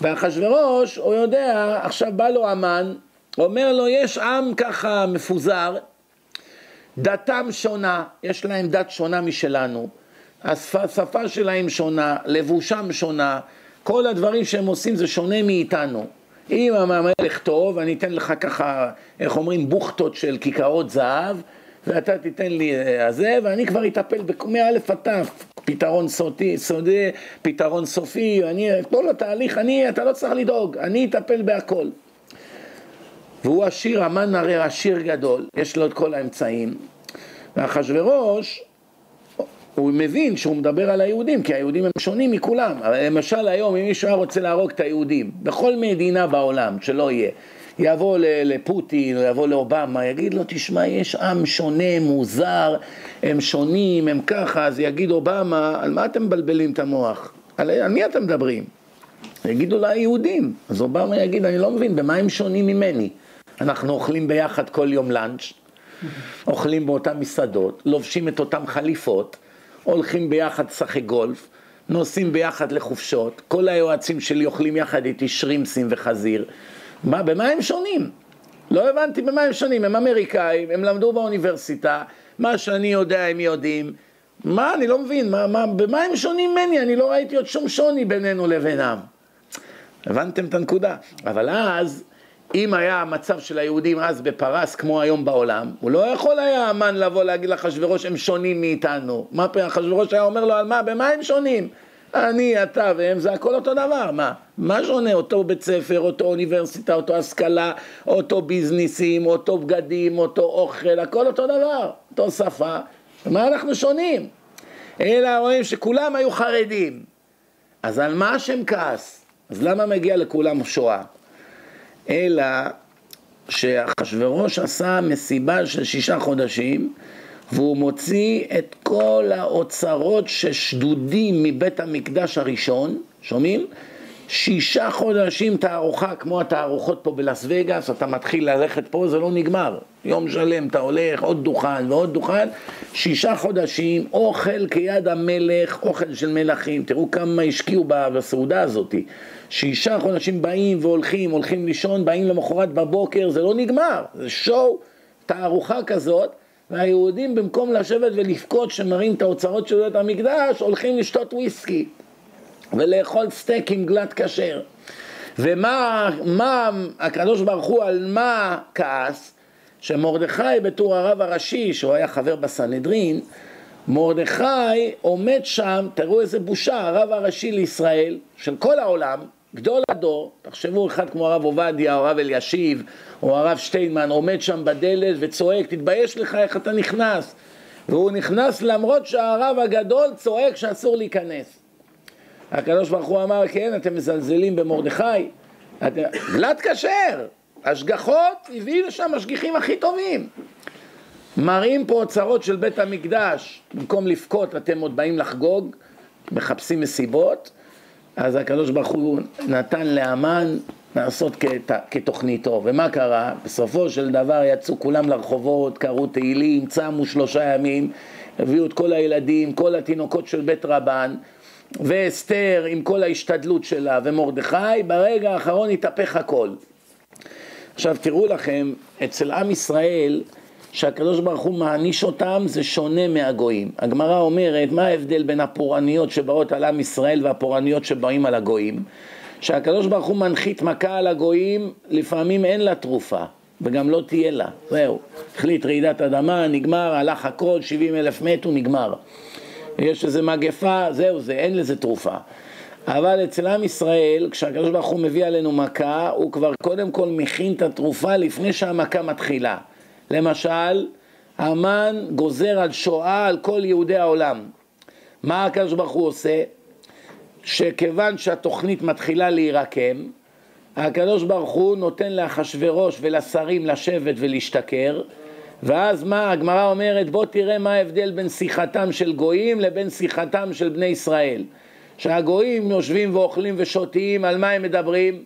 ואחשוורוש, הוא יודע, עכשיו בא לו המן, אומר לו, יש עם ככה מפוזר, דתם שונה, יש להם דת שונה משלנו, השפה שלהם שונה, לבושם שונה, כל הדברים שהם עושים זה שונה מאיתנו. אם המלך טוב, אני אתן לך ככה, איך אומרים, בוכטות של כיכרות זהב, ואתה תיתן לי אה, זה, ואני כבר אטפל מאלף עד תף, פתרון סודי, סודי, פתרון סופי, אני, כל התהליך, אני, אתה לא צריך לדאוג, אני אטפל בהכל. והוא עשיר, המן הרי עשיר גדול, יש לו את כל האמצעים. ואחשוורוש, הוא מבין שהוא מדבר על היהודים, כי היהודים הם שונים מכולם. למשל היום, אם מישהו היה רוצה להרוג את היהודים, בכל מדינה בעולם, שלא יהיה, יבוא לפוטין, או יבוא לאובמה, יגיד לו, תשמע, יש עם שונה, מוזר, הם שונים, הם ככה, אז יגיד אובמה, על מה אתם מבלבלים את המוח? על, על מי אתם מדברים? יגידו לה היהודים. אז אובמה יגיד, אני לא מבין, במה הם שונים ממני? אנחנו אוכלים ביחד כל יום לאנץ', אוכלים באותן מסעדות, לובשים את אותן חליפות, הולכים ביחד לשחק גולף, נוסעים ביחד לחופשות, כל היועצים שלי אוכלים יחד איתי שרימסים וחזיר. מה, במה הם שונים? לא הבנתי במה הם שונים, הם אמריקאים, הם למדו באוניברסיטה, מה שאני יודע הם יודעים. מה, אני לא מבין, מה, מה, במה הם שונים ממני? אני לא ראיתי עוד שום שוני בינינו לבינם. הבנתם את הנקודה? אבל אז, אם היה המצב של היהודים אז בפרס כמו היום בעולם, הוא לא יכול היה המן לבוא להגיד לאחשוורוש הם שונים מאיתנו. מה פה אחשוורוש היה אומר לו על מה? במה הם שונים? אני, אתה והם, זה הכל אותו דבר, מה? מה שונה? אותו בית ספר, אותו אוניברסיטה, אותו השכלה, אותו ביזנסים, אותו בגדים, אותו אוכל, הכל אותו דבר, אותו שפה. מה אנחנו שונים? אלא רואים שכולם היו חרדים. אז על מה השם כעס? אז למה מגיע לכולם שואה? אלא שאחשוורוש עשה מסיבה של שישה חודשים והוא מוציא את כל האוצרות ששדודים מבית המקדש הראשון, שומעים? שישה חודשים תערוכה כמו התערוכות פה בלאס וגאס, אתה מתחיל ללכת פה, זה לא נגמר. יום שלם אתה הולך, עוד דוכן ועוד דוכן, שישה חודשים, אוכל כיד המלך, אוכל של מלכים, תראו כמה השקיעו בסעודה הזאת. שישה חודשים באים והולכים, הולכים לישון, באים למחרת בבוקר, זה לא נגמר, זה שואו, תערוכה כזאת. והיהודים במקום לשבת ולבכות שמראים את האוצרות של בית המקדש, הולכים לשתות וויסקי ולאכול סטייק עם גלת כשר. ומה מה הקדוש ברוך הוא על מה כעס? שמרדכי בתור הרב הראשי, שהוא היה חבר בסנהדרין, מרדכי עומד שם, תראו איזה בושה, הרב הראשי לישראל, של כל העולם, גדול הדור, תחשבו אחד כמו הרב עובדיה או הרב אלישיב או הרב שטיינמן עומד שם בדלת וצועק, תתבייש לך איך אתה נכנס. והוא נכנס למרות שהרב הגדול צועק שאסור להיכנס. הקדוש ברוך הוא אמר, כן, אתם מזלזלים במרדכי, גלת כשר, השגחות, הביאו לשם משגיחים הכי טובים. מראים פה אוצרות של בית המקדש, במקום לבכות אתם עוד באים לחגוג, מחפשים מסיבות, אז הקדוש ברוך הוא נתן לאמן לעשות כת, כתוכניתו. ומה קרה? בסופו של דבר יצאו כולם לרחובות, קראו תהילים, צמו שלושה ימים, הביאו את כל הילדים, כל התינוקות של בית רבן, ואסתר עם כל ההשתדלות שלה, ומרדכי, ברגע האחרון התהפך הכל. עכשיו תראו לכם, אצל עם ישראל, שהקדוש ברוך הוא מעניש אותם זה שונה מהגויים. הגמרא אומרת, מה ההבדל בין הפורעניות שבאות על עם ישראל והפורעניות שבאים על הגויים? שהקדוש ברוך הוא מנחית מכה על הגויים, לפעמים אין לה תרופה, וגם לא תהיה לה, זהו. החליט רעידת אדמה, נגמר, הלך הכל, 70 אלף מתו, נגמר. יש איזה מגפה, זהו זה, אין לזה תרופה. אבל אצל עם ישראל, כשהקדוש ברוך הוא מביא עלינו מכה, הוא כבר קודם כל מכין את התרופה לפני שהמכה מתחילה. למשל, המן גוזר על שואה על כל יהודי העולם. מה הקדוש ברוך הוא עושה? שכיוון שהתוכנית מתחילה להירקם, הקדוש ברוך הוא נותן לאחשוורוש ולשרים לשבת ולהשתכר ואז מה הגמרא אומרת בוא תראה מה ההבדל בין שיחתם של גויים לבין שיחתם של בני ישראל שהגויים יושבים ואוכלים ושותים על מה הם מדברים?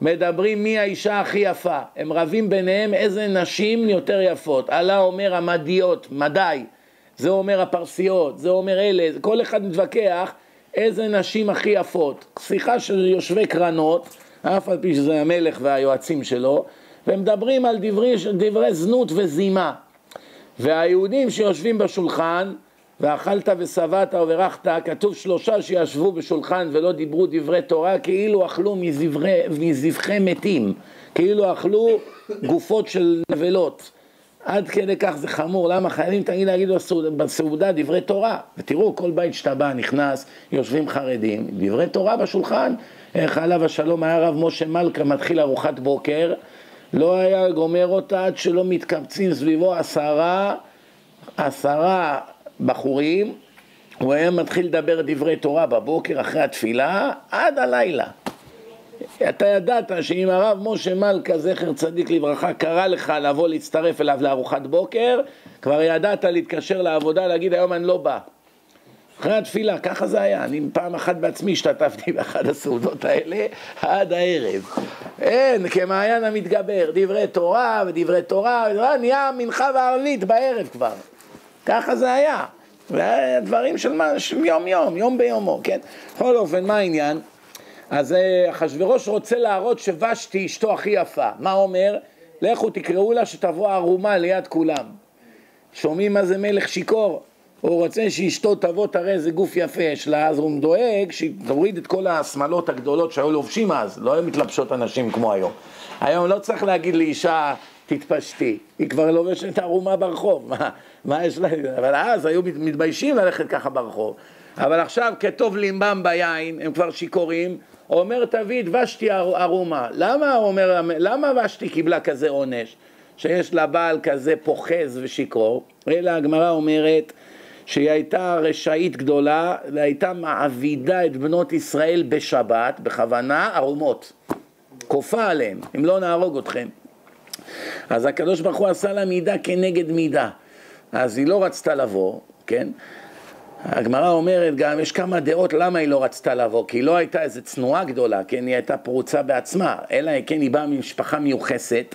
מדברים מי האישה הכי יפה הם רבים ביניהם איזה נשים יותר יפות עלה אומר המדיות, מדי זה אומר הפרסיות, זה אומר אלה, כל אחד מתווכח איזה נשים הכי יפות. שיחה של יושבי קרנות, אף על פי שזה המלך והיועצים שלו, ומדברים על דברי, דברי זנות וזימה. והיהודים שיושבים בשולחן, ואכלת ושבעת וברכת, כתוב שלושה שישבו בשולחן ולא דיברו דברי תורה, כאילו אכלו מזבחי מתים, כאילו אכלו גופות של נבלות. עד כדי כך זה חמור, למה חייבים תמיד להגיד בסעודה דברי תורה? ותראו, כל בית שאתה בא, נכנס, יושבים חרדים, דברי תורה בשולחן. איך עליו השלום היה רב משה מלכה מתחיל ארוחת בוקר, לא היה גומר אותה עד שלא מתקבצים סביבו עשרה, עשרה בחורים, הוא היה מתחיל לדבר דברי תורה בבוקר אחרי התפילה עד הלילה. אתה ידעת שאם הרב משה מלכה, זכר צדיק לברכה, קרא לך לבוא להצטרף אליו לארוחת בוקר, כבר ידעת להתקשר לעבודה, להגיד היום אני לא בא. אחרי התפילה, ככה זה היה. אני פעם אחת בעצמי השתתפתי באחד הסעודות האלה עד הערב. אין, כמעיין המתגבר, דברי תורה ודברי תורה, נהיה מנחה וערבית בערב כבר. ככה זה היה. דברים של יום יום, יום ביומו, כן? בכל אופן, מה העניין? אז אה, אחשוורוש רוצה להראות שוושתי אשתו הכי יפה. מה אומר? לכו תקראו לה שתבוא ערומה ליד כולם. שומעים מה זה מלך שיכור? הוא רוצה שאשתו תבוא תראה איזה גוף יפה יש לה, אז הוא דואג שהיא תוריד את כל השמלות הגדולות שהיו לובשים אז, לא היו מתלבשות אנשים כמו היום. היום לא צריך להגיד לאישה תתפשטי, היא כבר לובשת ערומה ברחוב, מה, מה יש לה, אבל אז היו מתביישים ללכת ככה ברחוב. אבל עכשיו כטוב לימבם ביין, הם כבר שיכורים, אומר תביד ושתי ערומה. למה, אומר, למה ושתי קיבלה כזה עונש? שיש לה בעל כזה פוחז ושיכור? אלא הגמרא אומרת שהיא הייתה רשאית גדולה והייתה מעבידה את בנות ישראל בשבת, בכוונה, ערומות. כופה עליהם, אם לא נהרוג אתכם. אז הקדוש ברוך הוא עשה לה מידה כנגד מידה. אז היא לא רצתה לבוא, כן? הגמרא אומרת גם, יש כמה דעות למה היא לא רצתה לבוא, כי היא לא הייתה איזו צנועה גדולה, כן, היא הייתה פרוצה בעצמה, אלא כן היא באה ממשפחה מיוחסת,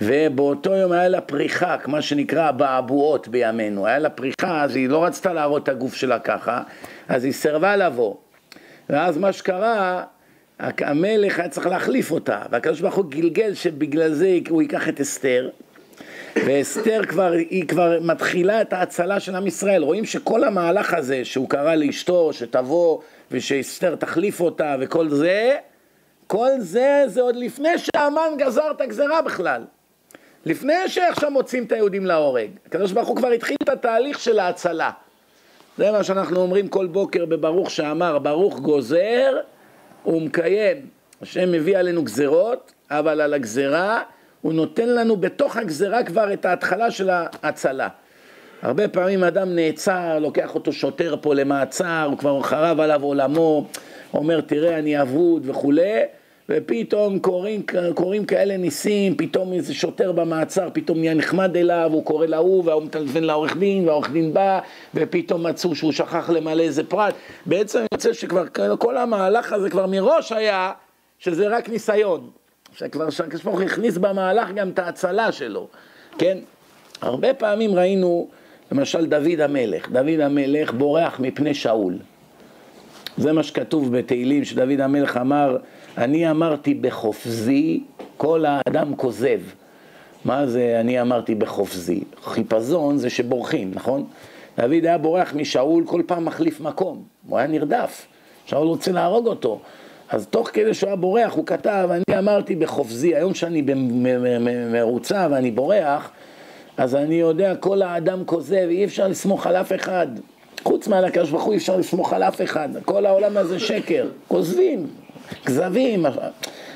ובאותו יום היה לה פריחה, מה שנקרא אבעבועות בימינו, היה לה פריחה, אז היא לא רצתה להראות את הגוף שלה ככה, אז היא סירבה לבוא. ואז מה שקרה, המלך היה צריך להחליף אותה, והקדוש ברוך הוא גלגל שבגלל זה הוא ייקח את אסתר, ואסתר כבר, היא כבר מתחילה את ההצלה של עם ישראל. רואים שכל המהלך הזה שהוא קרא לאשתו שתבוא ושאסתר תחליף אותה וכל זה, כל זה זה עוד לפני שהמן גזר את הגזרה בכלל. לפני שעכשיו מוצאים את היהודים להורג. הקדוש ברוך הוא כבר התחיל את התהליך של ההצלה. זה מה שאנחנו אומרים כל בוקר בברוך שאמר, ברוך גוזר ומקיים. השם מביא עלינו גזרות, אבל על הגזרה הוא נותן לנו בתוך הגזרה כבר את ההתחלה של ההצלה. הרבה פעמים אדם נעצר, לוקח אותו שוטר פה למעצר, הוא כבר חרב עליו עולמו, אומר תראה אני אבוד וכולי, ופתאום קורים, קורים כאלה ניסים, פתאום איזה שוטר במעצר, פתאום נהיה נחמד אליו, הוא קורא להוא והוא מטלפן לעורך דין, והעורך דין בא, ופתאום מצאו שהוא שכח למלא איזה פרט. בעצם יוצא שכבר כל המהלך הזה כבר מראש היה שזה רק ניסיון. שכבר שהקדוש ברוך הוא הכניס במהלך גם את ההצלה שלו, כן? הרבה פעמים ראינו, למשל דוד המלך, דוד המלך בורח מפני שאול. זה מה שכתוב בתהילים, שדוד המלך אמר, אני אמרתי בחופזי, כל האדם כוזב. מה זה אני אמרתי בחופזי? חיפזון זה שבורחים, נכון? דוד היה בורח משאול, כל פעם מחליף מקום, הוא היה נרדף, שאול רוצה להרוג אותו. אז תוך כדי שהוא היה בורח, הוא כתב, אני אמרתי בחופזי, היום שאני במרוצה ואני בורח, אז אני יודע, כל האדם כוזב, אי אפשר לסמוך על אף אחד. חוץ מעל הקדוש ברוך הוא אי אפשר לסמוך על אף אחד. כל העולם הזה שקר. כוזבים, כזבים.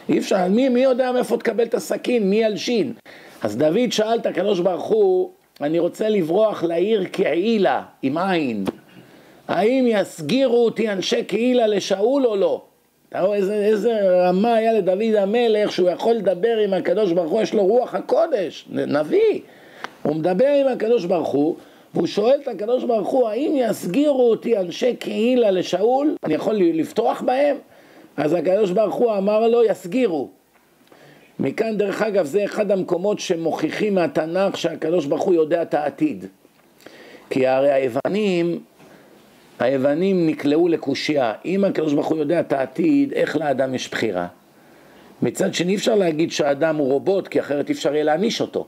אי אפשר, מי, מי יודע מאיפה תקבל את הסכין? מי ילשין? אז דוד שאל את הקדוש ברוך הוא, אני רוצה לברוח לעיר קהילה, עם עין. האם יסגירו אותי אנשי קהילה לשאול או לא? אתה רואה איזה, איזה רמה היה לדוד המלך שהוא יכול לדבר עם הקדוש ברוך הוא, יש לו רוח הקודש, נביא. הוא מדבר עם הקדוש ברוך הוא, והוא שואל את הקדוש ברוך הוא, האם יסגירו אותי אנשי קהילה לשאול? אני יכול לפתוח בהם? אז הקדוש ברוך הוא אמר לו, יסגירו. מכאן דרך אגב זה אחד המקומות שמוכיחים מהתנ"ך שהקדוש ברוך הוא יודע את העתיד. כי הרי היוונים, היוונים נקלעו לקושייה. אם הקדוש ברוך הוא יודע את העתיד, איך לאדם יש בחירה? מצד שני אי אפשר להגיד שהאדם הוא רובוט, כי אחרת אי אפשר יהיה להעניש אותו.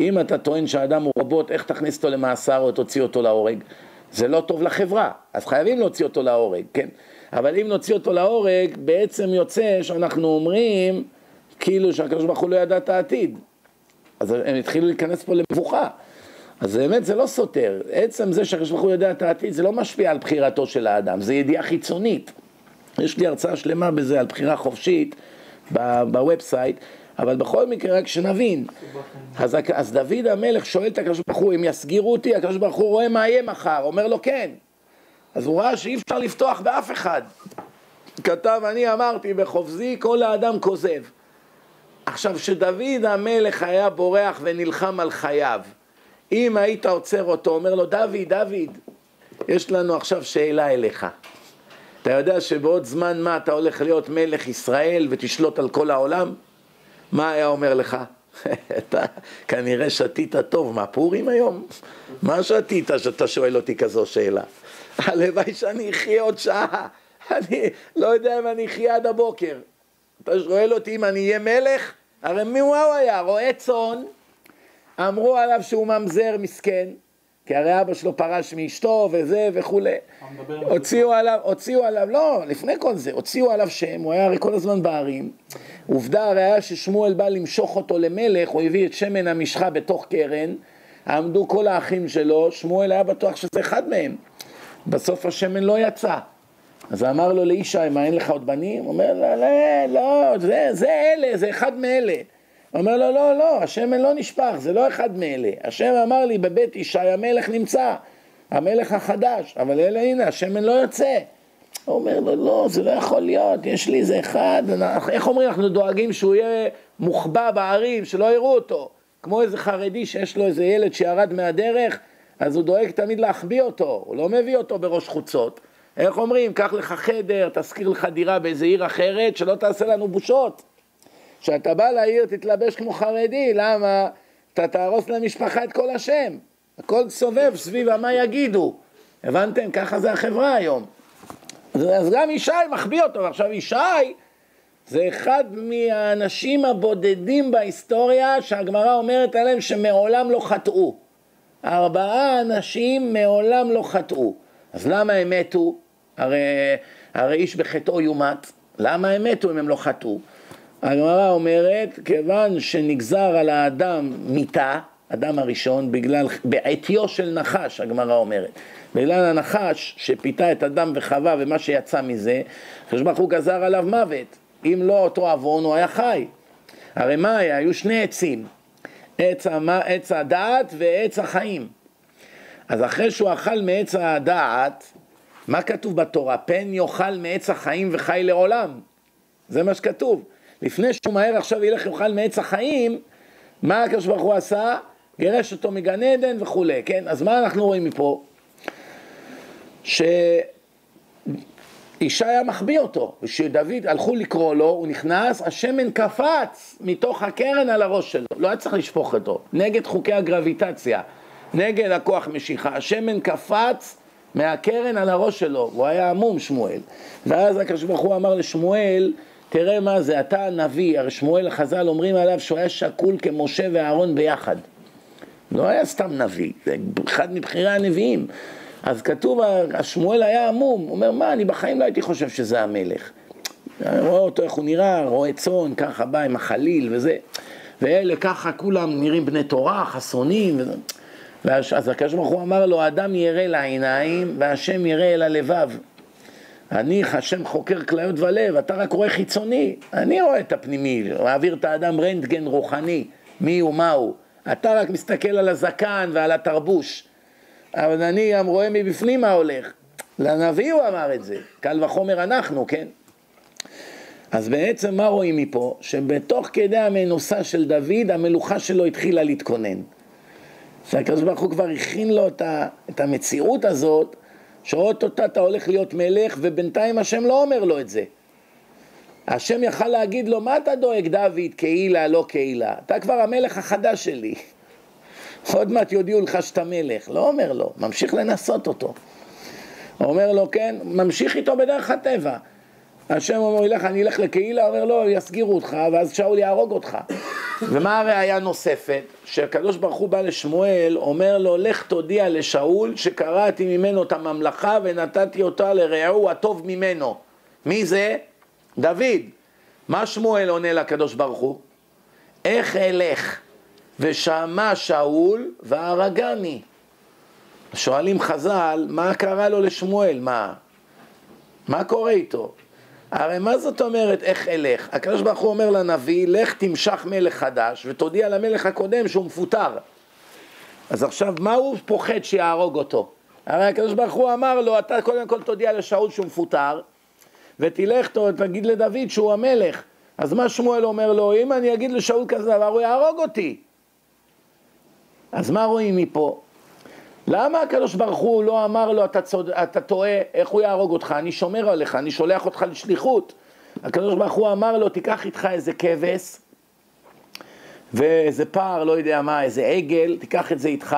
אם אתה טוען שהאדם הוא רובוט, איך תכניס אותו למאסר או תוציא אותו להורג? זה לא טוב לחברה, אז חייבים להוציא אותו להורג, כן? אבל אם נוציא אותו להורג, בעצם יוצא שאנחנו אומרים כאילו שהקדוש ברוך הוא לא ידע את העתיד. אז הם התחילו להיכנס פה למבוכה. אז באמת זה לא סותר. עצם זה שהקדוש ברוך הוא יודע את העתיד, זה לא משפיע על בחירתו של האדם, זה ידיעה חיצונית. יש לי הרצאה שלמה בזה על בחירה חופשית ב-website, אבל בכל מקרה רק שנבין. אז, אז דוד המלך שואל את הקדוש ברוך הוא, אם יסגירו אותי, הקדוש ברוך הוא רואה מה יהיה מחר, אומר לו כן. אז הוא ראה שאי אפשר לפתוח באף אחד. כתב, אני אמרתי בחופזי, כל האדם כוזב. עכשיו, כשדוד המלך היה בורח ונלחם על חייו, אם היית עוצר אותו, אומר לו, דוד, דוד, יש לנו עכשיו שאלה אליך. אתה יודע שבעוד זמן מה אתה הולך להיות מלך ישראל ותשלוט על כל העולם? מה היה אומר לך? [LAUGHS] אתה כנראה שתית טוב, מה פורים היום? מה שתית שאתה שואל אותי כזו שאלה? הלוואי שאני אחיה עוד שעה, אני לא יודע אם אני אחיה עד הבוקר. אתה שואל אותי אם אני אהיה מלך? הרי מי הוא היה? רועה צאן, אמרו עליו שהוא ממזר מסכן, כי הרי אבא שלו פרש מאשתו וזה וכולי. הוציאו עליו, הוציאו עליו, לא, לפני כל זה, הוציאו עליו שם, הוא היה הרי כל הזמן בערים. עובדה הרי היה ששמואל בא למשוך אותו למלך, הוא הביא את שמן המשחה בתוך קרן, עמדו כל האחים שלו, שמואל היה בטוח שזה אחד מהם. בסוף השמן לא יצא. אז אמר לו לישי, מה אין לך עוד בנים? אומר, לא, לא, לא, זה, זה אלה, זה אחד מאלה. אומר לו, לא, לא, השמן לא נשפך, זה לא אחד מאלה. השם אמר לי, בבית ישי המלך נמצא, המלך החדש, אבל אלה הנה, השמן לא יוצא. הוא אומר לו, לא, זה לא יכול להיות, יש לי איזה אחד, איך אומרים, אנחנו דואגים שהוא יהיה מוחבא בערים, שלא יראו אותו. כמו איזה חרדי שיש לו איזה ילד שירד מהדרך, אז הוא דואג תמיד להחביא אותו, הוא לא מביא אותו בראש חוצות. איך אומרים, קח לך חדר, תשכיר לך דירה באיזה עיר אחרת, שלא תעשה לנו בושות. כשאתה בא לעיר תתלבש כמו חרדי, למה? אתה תהרוס למשפחה את כל השם. הכל סובב סביב המה יגידו. הבנתם? ככה זה החברה היום. אז גם ישי מחביא אותו, ועכשיו ישי זה אחד מהאנשים הבודדים בהיסטוריה שהגמרא אומרת עליהם שמעולם לא חטאו. ארבעה אנשים מעולם לא חטאו. אז למה הם מתו? הרי, הרי איש בחטאו יומת. למה הם מתו אם הם לא חטאו? הגמרא אומרת, כיוון שנגזר על האדם מיתה, אדם הראשון, בגלל, בעטיו של נחש, הגמרא אומרת. בגלל הנחש שפיתה את אדם וחווה ומה שיצא מזה, הקדוש ברוך הוא גזר עליו מוות. אם לא אותו עוון הוא היה חי. הרי מה היה? היו שני עצים, עץ, עץ הדעת ועץ החיים. אז אחרי שהוא אכל מעץ הדעת, מה כתוב בתורה? פן יאכל מעץ החיים וחי לעולם. זה מה שכתוב. לפני שהוא מהר עכשיו ילך יאכל מעץ החיים, מה הקדוש ברוך הוא עשה? גירש אותו מגן עדן וכולי, כן? אז מה אנחנו רואים מפה? שאישה היה מחביא אותו, וכשדוד הלכו לקרוא לו, הוא נכנס, השמן קפץ מתוך הקרן על הראש שלו, לא היה צריך לשפוך אותו, נגד חוקי הגרביטציה, נגד הכוח משיכה, השמן קפץ מהקרן על הראש שלו, הוא היה עמום שמואל, ואז הקדוש ברוך הוא אמר לשמואל, תראה מה זה, אתה הנביא, הרי שמואל החז"ל אומרים עליו שהוא היה שקול כמשה ואהרון ביחד. לא היה סתם נביא, זה אחד מבכירי הנביאים. אז כתוב, שמואל היה עמום, הוא אומר, מה, אני בחיים לא הייתי חושב שזה המלך. רואה אותו, איך הוא נראה, רואה צאן, ככה בא עם החליל וזה. ואלה ככה כולם נראים בני תורה, חסונים. וזה. אז הקדוש ברוך הוא אמר לו, האדם ירא לעיניים והשם ירא אל הלבב. אני, השם חוקר כליות ולב, אתה רק רואה חיצוני, אני רואה את הפנימי, מעביר את האדם רנטגן רוחני, מי הוא, מה הוא. אתה רק מסתכל על הזקן ועל התרבוש, אבל אני גם רואה מבפנים מה הולך. לנביא הוא אמר את זה, קל וחומר אנחנו, כן? אז בעצם מה רואים מפה? שבתוך כדי המנוסה של דוד, המלוכה שלו התחילה להתכונן. שהקדוש ברוך הוא כבר הכין לו את המציאות הזאת, שאו-טו-טו אתה הולך להיות מלך, ובינתיים השם לא אומר לו את זה. השם יכל להגיד לו, מה אתה דואג דוד, קהילה, לא קהילה? אתה כבר המלך החדש שלי. עוד מעט יודיעו לך שאתה מלך. לא אומר לו, ממשיך לנסות אותו. אומר לו, כן, ממשיך איתו בדרך הטבע. השם אומר לך, אני אלך לקהילה, אומר לו, יסגירו אותך, ואז שאול יהרוג אותך. ומה הראייה נוספת? שהקדוש ברוך הוא בא לשמואל, אומר לו, לך תודיע לשאול שקרעתי ממנו את הממלכה ונתתי אותה לרעהו הטוב ממנו. מי זה? דוד. מה שמואל עונה לקדוש ברוך הוא? איך אלך ושמע שאול והרגני. שואלים חז"ל, מה קרה לו לשמואל? מה? מה קורה איתו? הרי מה זאת אומרת איך אלך? הקדוש ברוך הוא אומר לנביא, לך תמשך מלך חדש ותודיע למלך הקודם שהוא מפוטר. אז עכשיו, מה הוא פוחד שיהרוג אותו? הרי הקדוש ברוך הוא אמר לו, אתה קודם כל תודיע לשאול שהוא מפוטר, ותלך תגיד לדוד שהוא המלך. אז מה שמואל אומר לו? אם אני אגיד לשאול כזה דבר, הוא יהרוג אותי. אז מה רואים מפה? למה הקדוש ברוך הוא לא אמר לו, אתה, צוד... אתה טועה, איך הוא יהרוג אותך? אני שומר עליך, אני שולח אותך לשליחות. הקדוש ברוך הוא אמר לו, תיקח איתך איזה כבש ואיזה פער, לא יודע מה, איזה עגל, תיקח את זה איתך,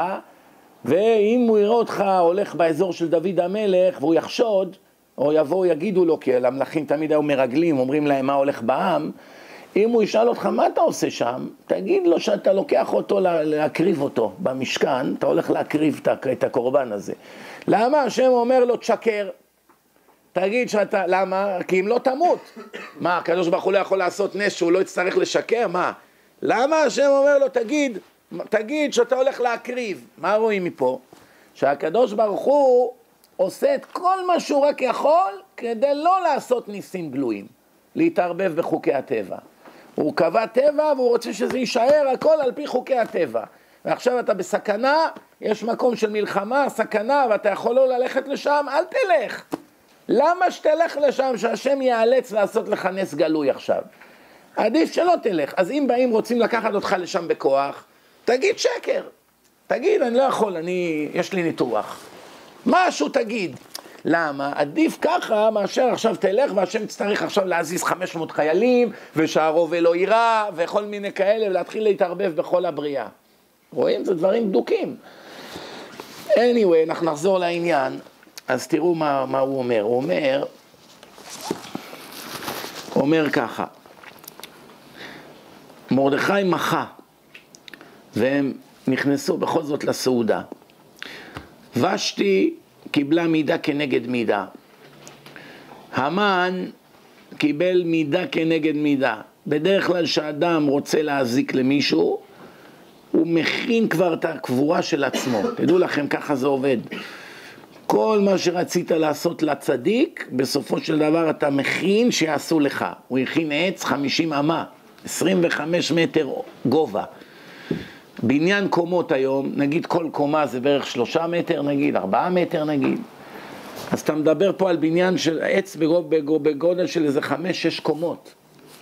ואם הוא יראה אותך הולך באזור של דוד המלך והוא יחשוד, או יבואו יגידו לו, כי המלכים תמיד היו מרגלים, אומרים להם מה הולך בעם, אם הוא ישאל אותך מה אתה עושה שם, תגיד לו שאתה לוקח אותו להקריב אותו במשכן, אתה הולך להקריב את הקורבן הזה. למה השם אומר לו תשקר? תגיד שאתה, למה? כי אם לא תמות. מה, הקדוש ברוך הוא לא יכול לעשות נס שהוא לא יצטרך לשקר? מה? למה השם אומר לו תגיד, תגיד שאתה הולך להקריב? מה רואים מפה? שהקדוש ברוך הוא עושה את כל מה שהוא רק יכול כדי לא לעשות ניסים גלויים, להתערבב בחוקי הטבע. הוא קבע טבע והוא רוצה שזה יישאר הכל על פי חוקי הטבע. ועכשיו אתה בסכנה, יש מקום של מלחמה, סכנה, ואתה יכול לא ללכת לשם, אל תלך. למה שתלך לשם שהשם ייאלץ לעשות לך נס גלוי עכשיו? עדיף שלא תלך. אז אם באים רוצים לקחת אותך לשם בכוח, תגיד שקר. תגיד, אני לא יכול, אני, יש לי ניתוח. משהו תגיד. למה? עדיף ככה מאשר עכשיו תלך והשם יצטרך עכשיו להזיז 500 חיילים ושהרובה לא יירה וכל מיני כאלה ולהתחיל להתערבב בכל הבריאה. רואים? זה דברים בדוקים. anyway, אנחנו נחזור לעניין, אז תראו מה, מה הוא אומר. הוא אומר, אומר ככה, מרדכי מחה והם נכנסו בכל זאת לסעודה. ושתי קיבלה מידה כנגד מידה. המן קיבל מידה כנגד מידה. בדרך כלל כשאדם רוצה להזיק למישהו, הוא מכין כבר את הקבורה של עצמו. [COUGHS] תדעו לכם, ככה זה עובד. כל מה שרצית לעשות לצדיק, בסופו של דבר אתה מכין שיעשו לך. הוא הכין עץ 50 אמה, 25 מטר גובה. בניין קומות היום, נגיד כל קומה זה בערך שלושה מטר נגיד, ארבעה מטר נגיד. אז אתה מדבר פה על בניין של עץ בגודל של איזה חמש-שש קומות.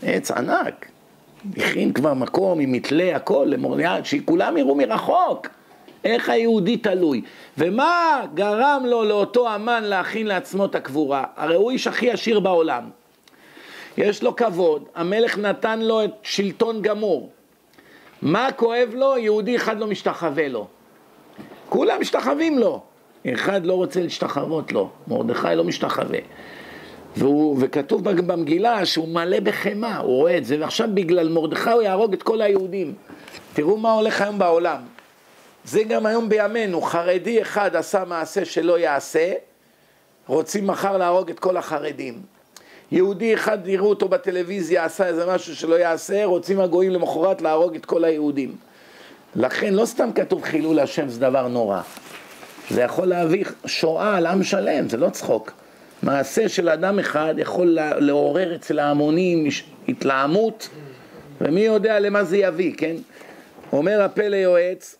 עץ ענק. הכין כבר מקום עם מתלה, הכל, למוריאל, שכולם יראו מרחוק. איך היהודי תלוי. ומה גרם לו, לאותו אמן, להכין לעצמו את הקבורה? הרי הוא איש הכי עשיר בעולם. יש לו כבוד, המלך נתן לו את שלטון גמור. מה כואב לו? יהודי אחד לא משתחווה לו. כולם משתחווים לו. אחד לא רוצה להשתחוות לו, מרדכי לא משתחווה. והוא, וכתוב במגילה שהוא מלא בחמאה, הוא רואה את זה, ועכשיו בגלל מרדכי הוא יהרוג את כל היהודים. תראו מה הולך היום בעולם. זה גם היום בימינו, חרדי אחד עשה מעשה שלא יעשה, רוצים מחר להרוג את כל החרדים. יהודי אחד יראו אותו בטלוויזיה, עשה איזה משהו שלא יעשה, רוצים הגויים למחרת להרוג את כל היהודים. לכן לא סתם כתוב חילול השם זה דבר נורא. זה יכול להביא שואה על עם שלם, זה לא צחוק. מעשה של אדם אחד יכול לעורר אצל ההמונים התלהמות, ומי יודע למה זה יביא, כן? אומר הפה ליועץ,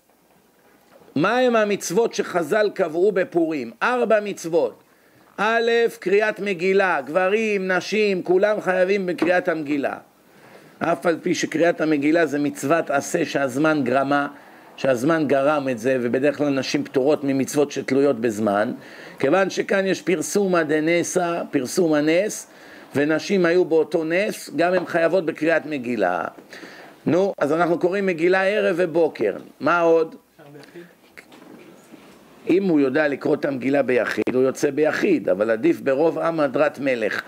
מה הם המצוות שחז"ל קבעו בפורים? ארבע מצוות. א', קריאת מגילה, גברים, נשים, כולם חייבים בקריאת המגילה. אף על פי שקריאת המגילה זה מצוות עשה שהזמן גרמה, שהזמן גרם את זה, ובדרך כלל נשים פטורות ממצוות שתלויות בזמן, כיוון שכאן יש פרסומא דנסא, פרסום הנס, ונשים היו באותו נס, גם הן חייבות בקריאת מגילה. נו, אז אנחנו קוראים מגילה ערב ובוקר. מה עוד? אם הוא יודע לקרוא את המגילה ביחיד, הוא יוצא ביחיד, אבל עדיף ברוב עם הדרת מלך.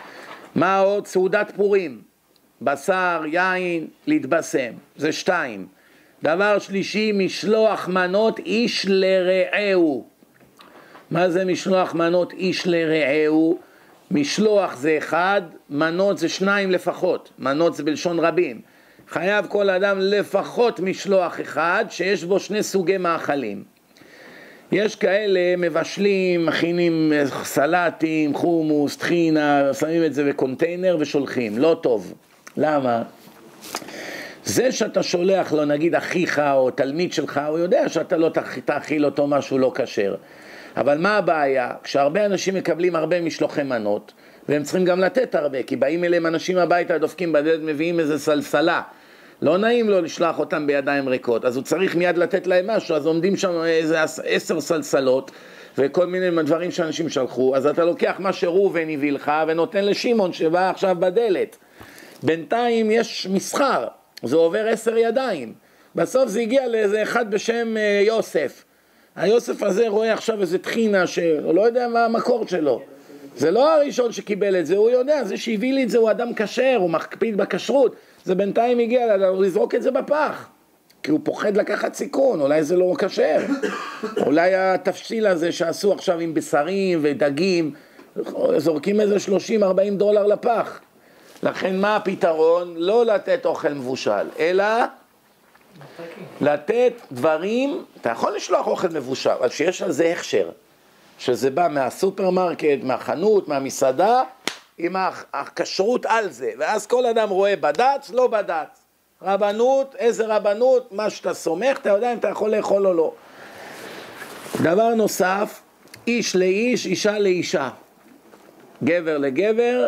מה עוד? סעודת פורים. בשר, יין, להתבשם. זה שתיים. דבר שלישי, משלוח מנות איש לרעהו. מה זה משלוח מנות איש לרעהו? משלוח זה אחד, מנות זה שניים לפחות. מנות זה בלשון רבים. חייב כל אדם לפחות משלוח אחד שיש בו שני סוגי מאכלים. יש כאלה מבשלים, מכינים סלטים, חומוס, טחינה, שמים את זה בקונטיינר ושולחים, לא טוב. למה? זה שאתה שולח לו נגיד אחיך או תלמיד שלך, הוא יודע שאתה לא תאכיל אותו משהו לא כשר. אבל מה הבעיה? כשהרבה אנשים מקבלים הרבה משלוחי מנות, והם צריכים גם לתת הרבה, כי באים אליהם אנשים הביתה, דופקים בדלת, מביאים איזה סלסלה. לא נעים לו לשלוח אותם בידיים ריקות, אז הוא צריך מיד לתת להם משהו, אז עומדים שם איזה עשר סלסלות וכל מיני דברים שאנשים שלחו, אז אתה לוקח מה שראובן הביא לך ונותן לשמעון שבא עכשיו בדלת. בינתיים יש מסחר, זה עובר עשר ידיים. בסוף זה הגיע לאיזה אחד בשם אה, יוסף. היוסף הזה רואה עכשיו איזה טחינה שהוא לא יודע מה המקור שלו. זה לא הראשון שקיבל את זה, הוא יודע, זה שהביא לי את זה הוא אדם כשר, הוא מקפיד בכשרות. זה בינתיים הגיע לזרוק את זה בפח. כי הוא פוחד לקחת סיכון, אולי זה לא כשר. אולי התפשיל הזה שעשו עכשיו עם בשרים ודגים, זורקים איזה 30-40 דולר לפח. לכן מה הפתרון? לא לתת אוכל מבושל, אלא לתת דברים, אתה יכול לשלוח אוכל מבושל, אבל שיש על זה הכשר, שזה בא מהסופרמרקט, מהחנות, מהמסעדה, עם הכשרות על זה, ואז כל אדם רואה בד"ץ, לא בד"ץ. רבנות, איזה רבנות, מה שאתה סומך, אתה יודע אם אתה יכול לאכול או לא. דבר נוסף, איש לאיש, אישה לאישה. גבר לגבר,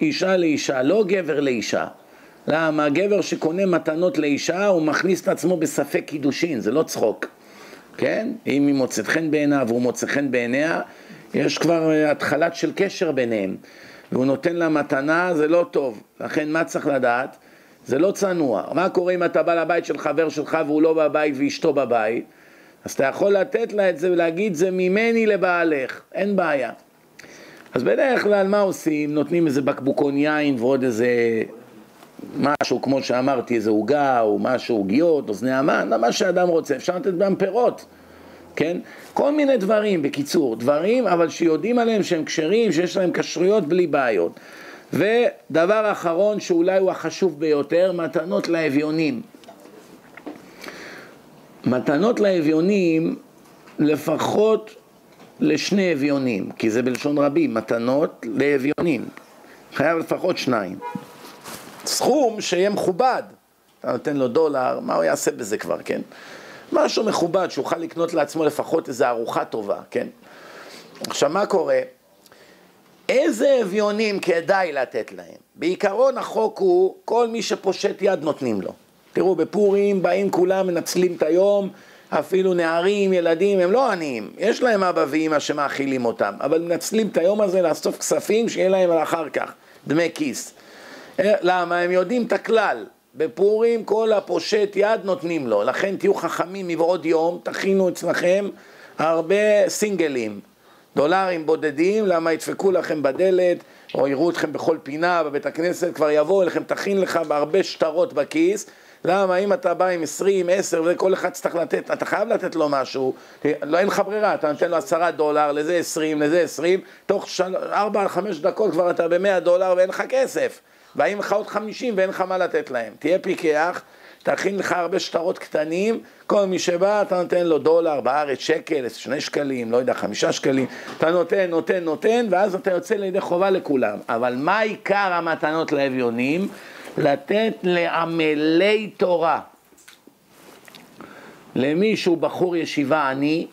אישה לאישה, לא גבר לאישה. למה? גבר שקונה מתנות לאישה, הוא מכניס את עצמו בספק קידושין, זה לא צחוק. כן? אם היא מוצאת חן בעיניו והוא מוצא חן בעיניה, יש כבר התחלת של קשר ביניהם. והוא נותן לה מתנה, זה לא טוב. לכן מה צריך לדעת? זה לא צנוע. מה קורה אם אתה בא לבית של חבר שלך והוא לא בבית ואשתו בבית? אז אתה יכול לתת לה את זה ולהגיד זה ממני לבעלך, אין בעיה. אז בדרך כלל מה עושים? נותנים איזה בקבוקון יין ועוד איזה משהו, כמו שאמרתי, איזה עוגה או משהו, עוגיות, אוזני המן, מה שאדם רוצה, אפשר לתת גם פירות. כן? כל מיני דברים, בקיצור, דברים, אבל שיודעים עליהם שהם כשרים, שיש להם כשרויות בלי בעיות. ודבר אחרון, שאולי הוא החשוב ביותר, מתנות לאביונים. מתנות לאביונים, לפחות לשני אביונים, כי זה בלשון רבים, מתנות לאביונים. חייב לפחות שניים. סכום שיהיה מכובד. אתה נותן לו דולר, מה הוא יעשה בזה כבר, כן? משהו מכובד, שיוכל לקנות לעצמו לפחות איזו ארוחה טובה, כן? עכשיו, מה קורה? איזה אביונים כדאי לתת להם? בעיקרון החוק הוא, כל מי שפושט יד נותנים לו. תראו, בפורים באים כולם, מנצלים את היום, אפילו נערים, ילדים, הם לא עניים, יש להם אבא ואמא שמאכילים אותם, אבל מנצלים את היום הזה לאסוף כספים שיהיה להם אחר כך, דמי כיס. אה, למה? הם יודעים את הכלל, בפורים כל הפושט יד נותנים לו, לכן תהיו חכמים מבעוד יום, תכינו אצלכם הרבה סינגלים, דולרים בודדים, למה ידפקו לכם בדלת, או יראו אתכם בכל פינה בבית הכנסת, כבר יבואו אליכם, תכין לך בהרבה שטרות בכיס, למה אם אתה בא עם עשרים, עשר, וכל אחד צריך לתת, אתה חייב לתת לו משהו, לא, אין לך ברירה, אתה נותן לו עשרה דולר, לזה עשרים, לזה עשרים, תוך ארבע, חמש דקות כבר אתה במאה דולר ואין לך כסף. באים לך עוד חמישים ואין לך מה לתת להם. תהיה פיקח, תכין לך הרבה שטרות קטנים, כל מי שבא אתה נותן לו דולר, בארץ שקל, שני שקלים, לא יודע, חמישה שקלים, אתה נותן, נותן, נותן, ואז אתה יוצא לידי חובה לכולם. אבל מה עיקר המתנות לאביונים? לתת לעמלי תורה. למישהו בחור ישיבה עני,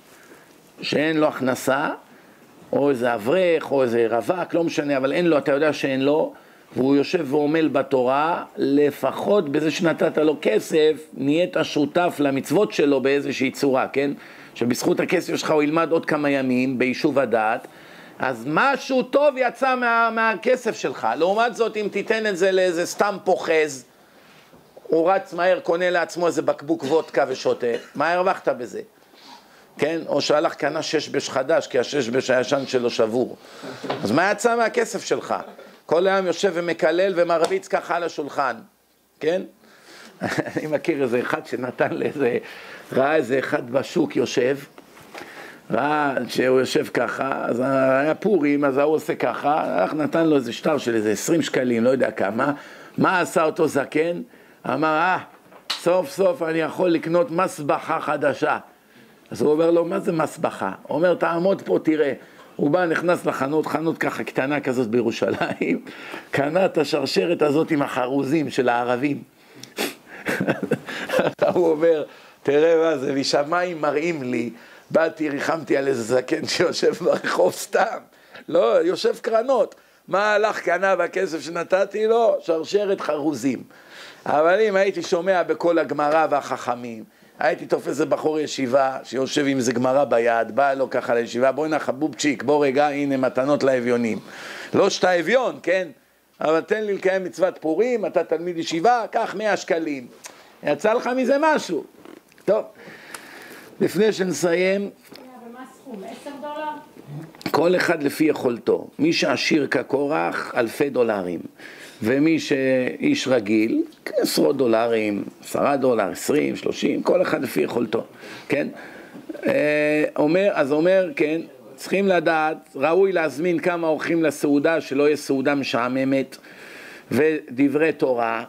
שאין לו הכנסה, או איזה אברך, או איזה רווק, לא משנה, אבל אין לו, אתה יודע שאין לו, והוא יושב ועמל בתורה, לפחות בזה שנתת לו כסף, נהיית שותף למצוות שלו באיזושהי צורה, כן? שבזכות הכסף שלך הוא ילמד עוד כמה ימים ביישוב הדעת, אז משהו טוב יצא מה, מהכסף שלך. לעומת זאת, אם תיתן את זה לאיזה סתם פוחז, הוא רץ מהר, קונה לעצמו איזה בקבוק וודקה ושותה, מה הרווחת בזה? כן? או שהלך קנה שש בש חדש, כי השש בש הישן שלו שבור. אז מה יצא מהכסף שלך? כל היום יושב ומקלל ומרביץ ככה על השולחן, כן? [LAUGHS] אני מכיר איזה אחד שנתן לאיזה, ראה איזה אחד בשוק יושב, ראה שהוא יושב ככה, אז היה פורים, אז ההוא עושה ככה, הלך נתן לו איזה שטר של איזה עשרים שקלים, לא יודע כמה, מה עשה אותו זקן? אמר, אה, סוף סוף אני יכול לקנות מסבחה חדשה. אז הוא אומר לו, מה זה מסבחה? הוא אומר, תעמוד פה, תראה. הוא בא, נכנס לחנות, חנות ככה קטנה כזאת בירושלים, [LAUGHS] קנה את השרשרת הזאת עם החרוזים של הערבים. [LAUGHS] הוא אומר, תראה מה זה, משמיים מראים לי, באתי, ריחמתי על איזה זקן שיושב ברחוב סתם, לא, יושב קרנות. מה הלך, קנה בכסף שנתתי לו? שרשרת חרוזים. אבל אם הייתי שומע בכל הגמרא והחכמים, הייתי תופס איזה בחור ישיבה שיושב עם איזה גמרא ביד, בא לו ככה לישיבה, בואי נא חבובצ'יק, בוא רגע, הנה מתנות לאביונים. לא שאתה אביון, כן? אבל תן לי לקיים מצוות פורים, אתה תלמיד ישיבה, קח מאה שקלים. יצא לך מזה משהו. טוב, לפני שנסיים... כל אחד לפי יכולתו. מי שעשיר כקורח, אלפי דולרים. ומי שאיש רגיל, עשרות דולרים, עשרה דולר, עשרים, שלושים, כל אחד לפי יכולתו, כן? אה, אומר, אז אומר, כן, צריכים לדעת, ראוי להזמין כמה אורחים לסעודה, שלא יהיה סעודה משעממת, ודברי תורה,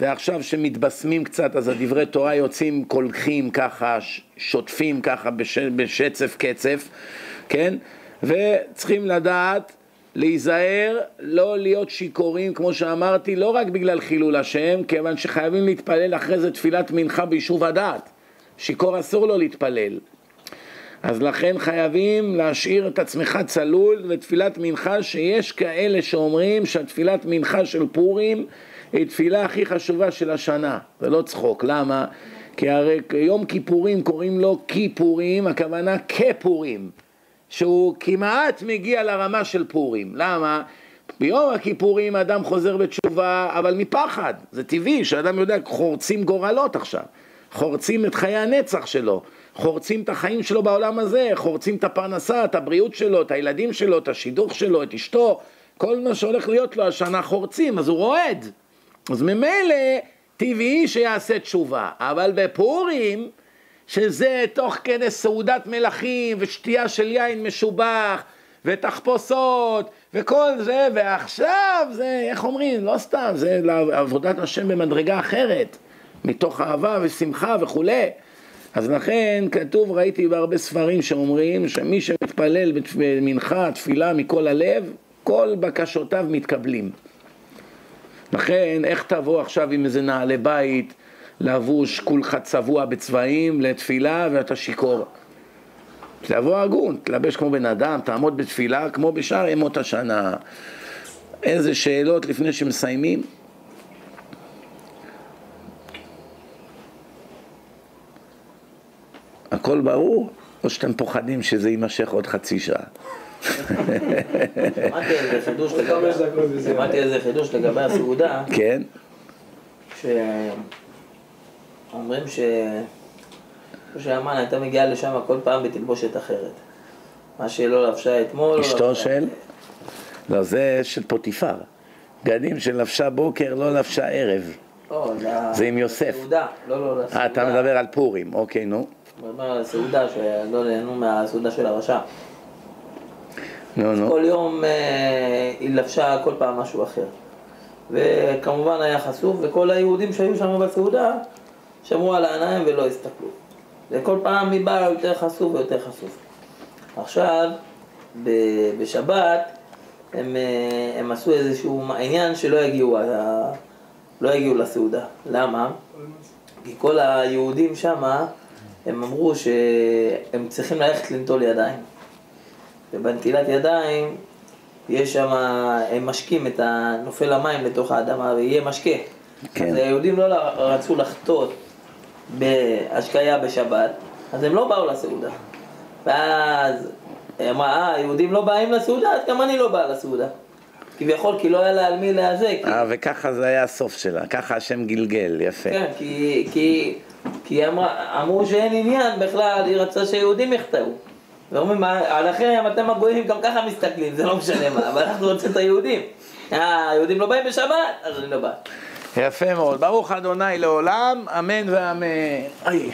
ועכשיו שמתבשמים קצת, אז הדברי תורה יוצאים קולחים ככה, שוטפים ככה בש, בשצף קצף, כן? וצריכים לדעת להיזהר, לא להיות שיכורים, כמו שאמרתי, לא רק בגלל חילול השם, כיוון שחייבים להתפלל אחרי זה תפילת מנחה ביישוב הדעת. שיכור אסור לו להתפלל. אז לכן חייבים להשאיר את עצמך צלול לתפילת מנחה, שיש כאלה שאומרים שהתפילת מנחה של פורים היא תפילה הכי חשובה של השנה. זה לא צחוק, למה? כי הרי יום כיפורים קוראים לו כיפורים, הכוונה כפורים. שהוא כמעט מגיע לרמה של פורים. למה? ביום הכיפורים אדם חוזר בתשובה, אבל מפחד. זה טבעי שאדם יודע, חורצים גורלות עכשיו. חורצים את חיי הנצח שלו. חורצים את החיים שלו בעולם הזה, חורצים את הפרנסה, את הבריאות שלו, את הילדים שלו, את השידוך שלו, את אשתו. כל מה שהולך להיות לו השנה חורצים, אז הוא רועד. אז ממילא טבעי שיעשה תשובה. אבל בפורים... שזה תוך כדי סעודת מלכים ושתייה של יין משובח ותחפושות וכל זה, ועכשיו זה, איך אומרים, לא סתם, זה לעבודת השם במדרגה אחרת, מתוך אהבה ושמחה וכולי. אז לכן כתוב, ראיתי בהרבה ספרים שאומרים שמי שמתפלל במנחה, תפילה מכל הלב, כל בקשותיו מתקבלים. לכן, איך תבוא עכשיו עם איזה נעלי בית לבוש כולך צבוע בצבעים לתפילה ואתה שיכור. תבוא הגון, תלבש כמו בן אדם, תעמוד בתפילה כמו בשאר ימות השנה. איזה שאלות לפני שמסיימים? הכל ברור? או שאתם פוחדים שזה יימשך עוד חצי שעה? שמעתי איזה חידוש לגבי הסעודה. כן. אומרים ש... שהמן הייתה מגיעה לשם כל פעם בתלבושת אחרת. מה שלא לבשה אתמול... לא אשתו של? לא, זה של פוטיפר. בגדים שלבשה בוקר, לא לבשה ערב. לא, זה עם יוסף. לסעודה, לא, לא, לסעודה. אה, אתה מדבר על פורים, אוקיי, נו. הוא מדבר על הסעודה, שלא נהנו מהסעודה של הרשע. נו, נו. כל יום אה, היא לבשה כל פעם משהו אחר. וכמובן היה חשוף, וכל היהודים שהיו שם בסעודה שמרו על העיניים ולא הסתכלו. וכל פעם היא באה יותר חשוף ויותר חשוף. עכשיו, בשבת, הם, אה, הם עשו איזשהו עניין שלא יגיעו, לא יגיעו לסעודה. למה? כי כל היהודים שמה, הם אמרו שהם צריכים ללכת לנטול ידיים. ובנטילת ידיים, יש שם, הם משקים את ה... נופל המים לתוך האדמה ויהיה משקה. כן. אז היהודים לא רצו לחטות בהשקיה בשבת, אז הם לא באו לסעודה. ואז היא אמרה, אה, היהודים לא באים לסעודה, אז גם אני לא בא לסעודה. כביכול, כי לא היה לה על מי להיאזק. אה, וככה זה היה הסוף שלה, ככה השם גלגל, יפה. כן, כי, כי, כי אמרה, אמרו שאין עניין בכלל, היא רצתה שיהודים יחטאו. ואומרים, "מה, עליכם, אתם הגויים גם ככה מסתכלים, זה לא משנה מה, אבל אנחנו רוצים את היהודים. אה, היהודים לא באים בשבת, אז אני לא בא. יפה מאוד. ברוך אדוני לעולם, אמן ואמן. איי.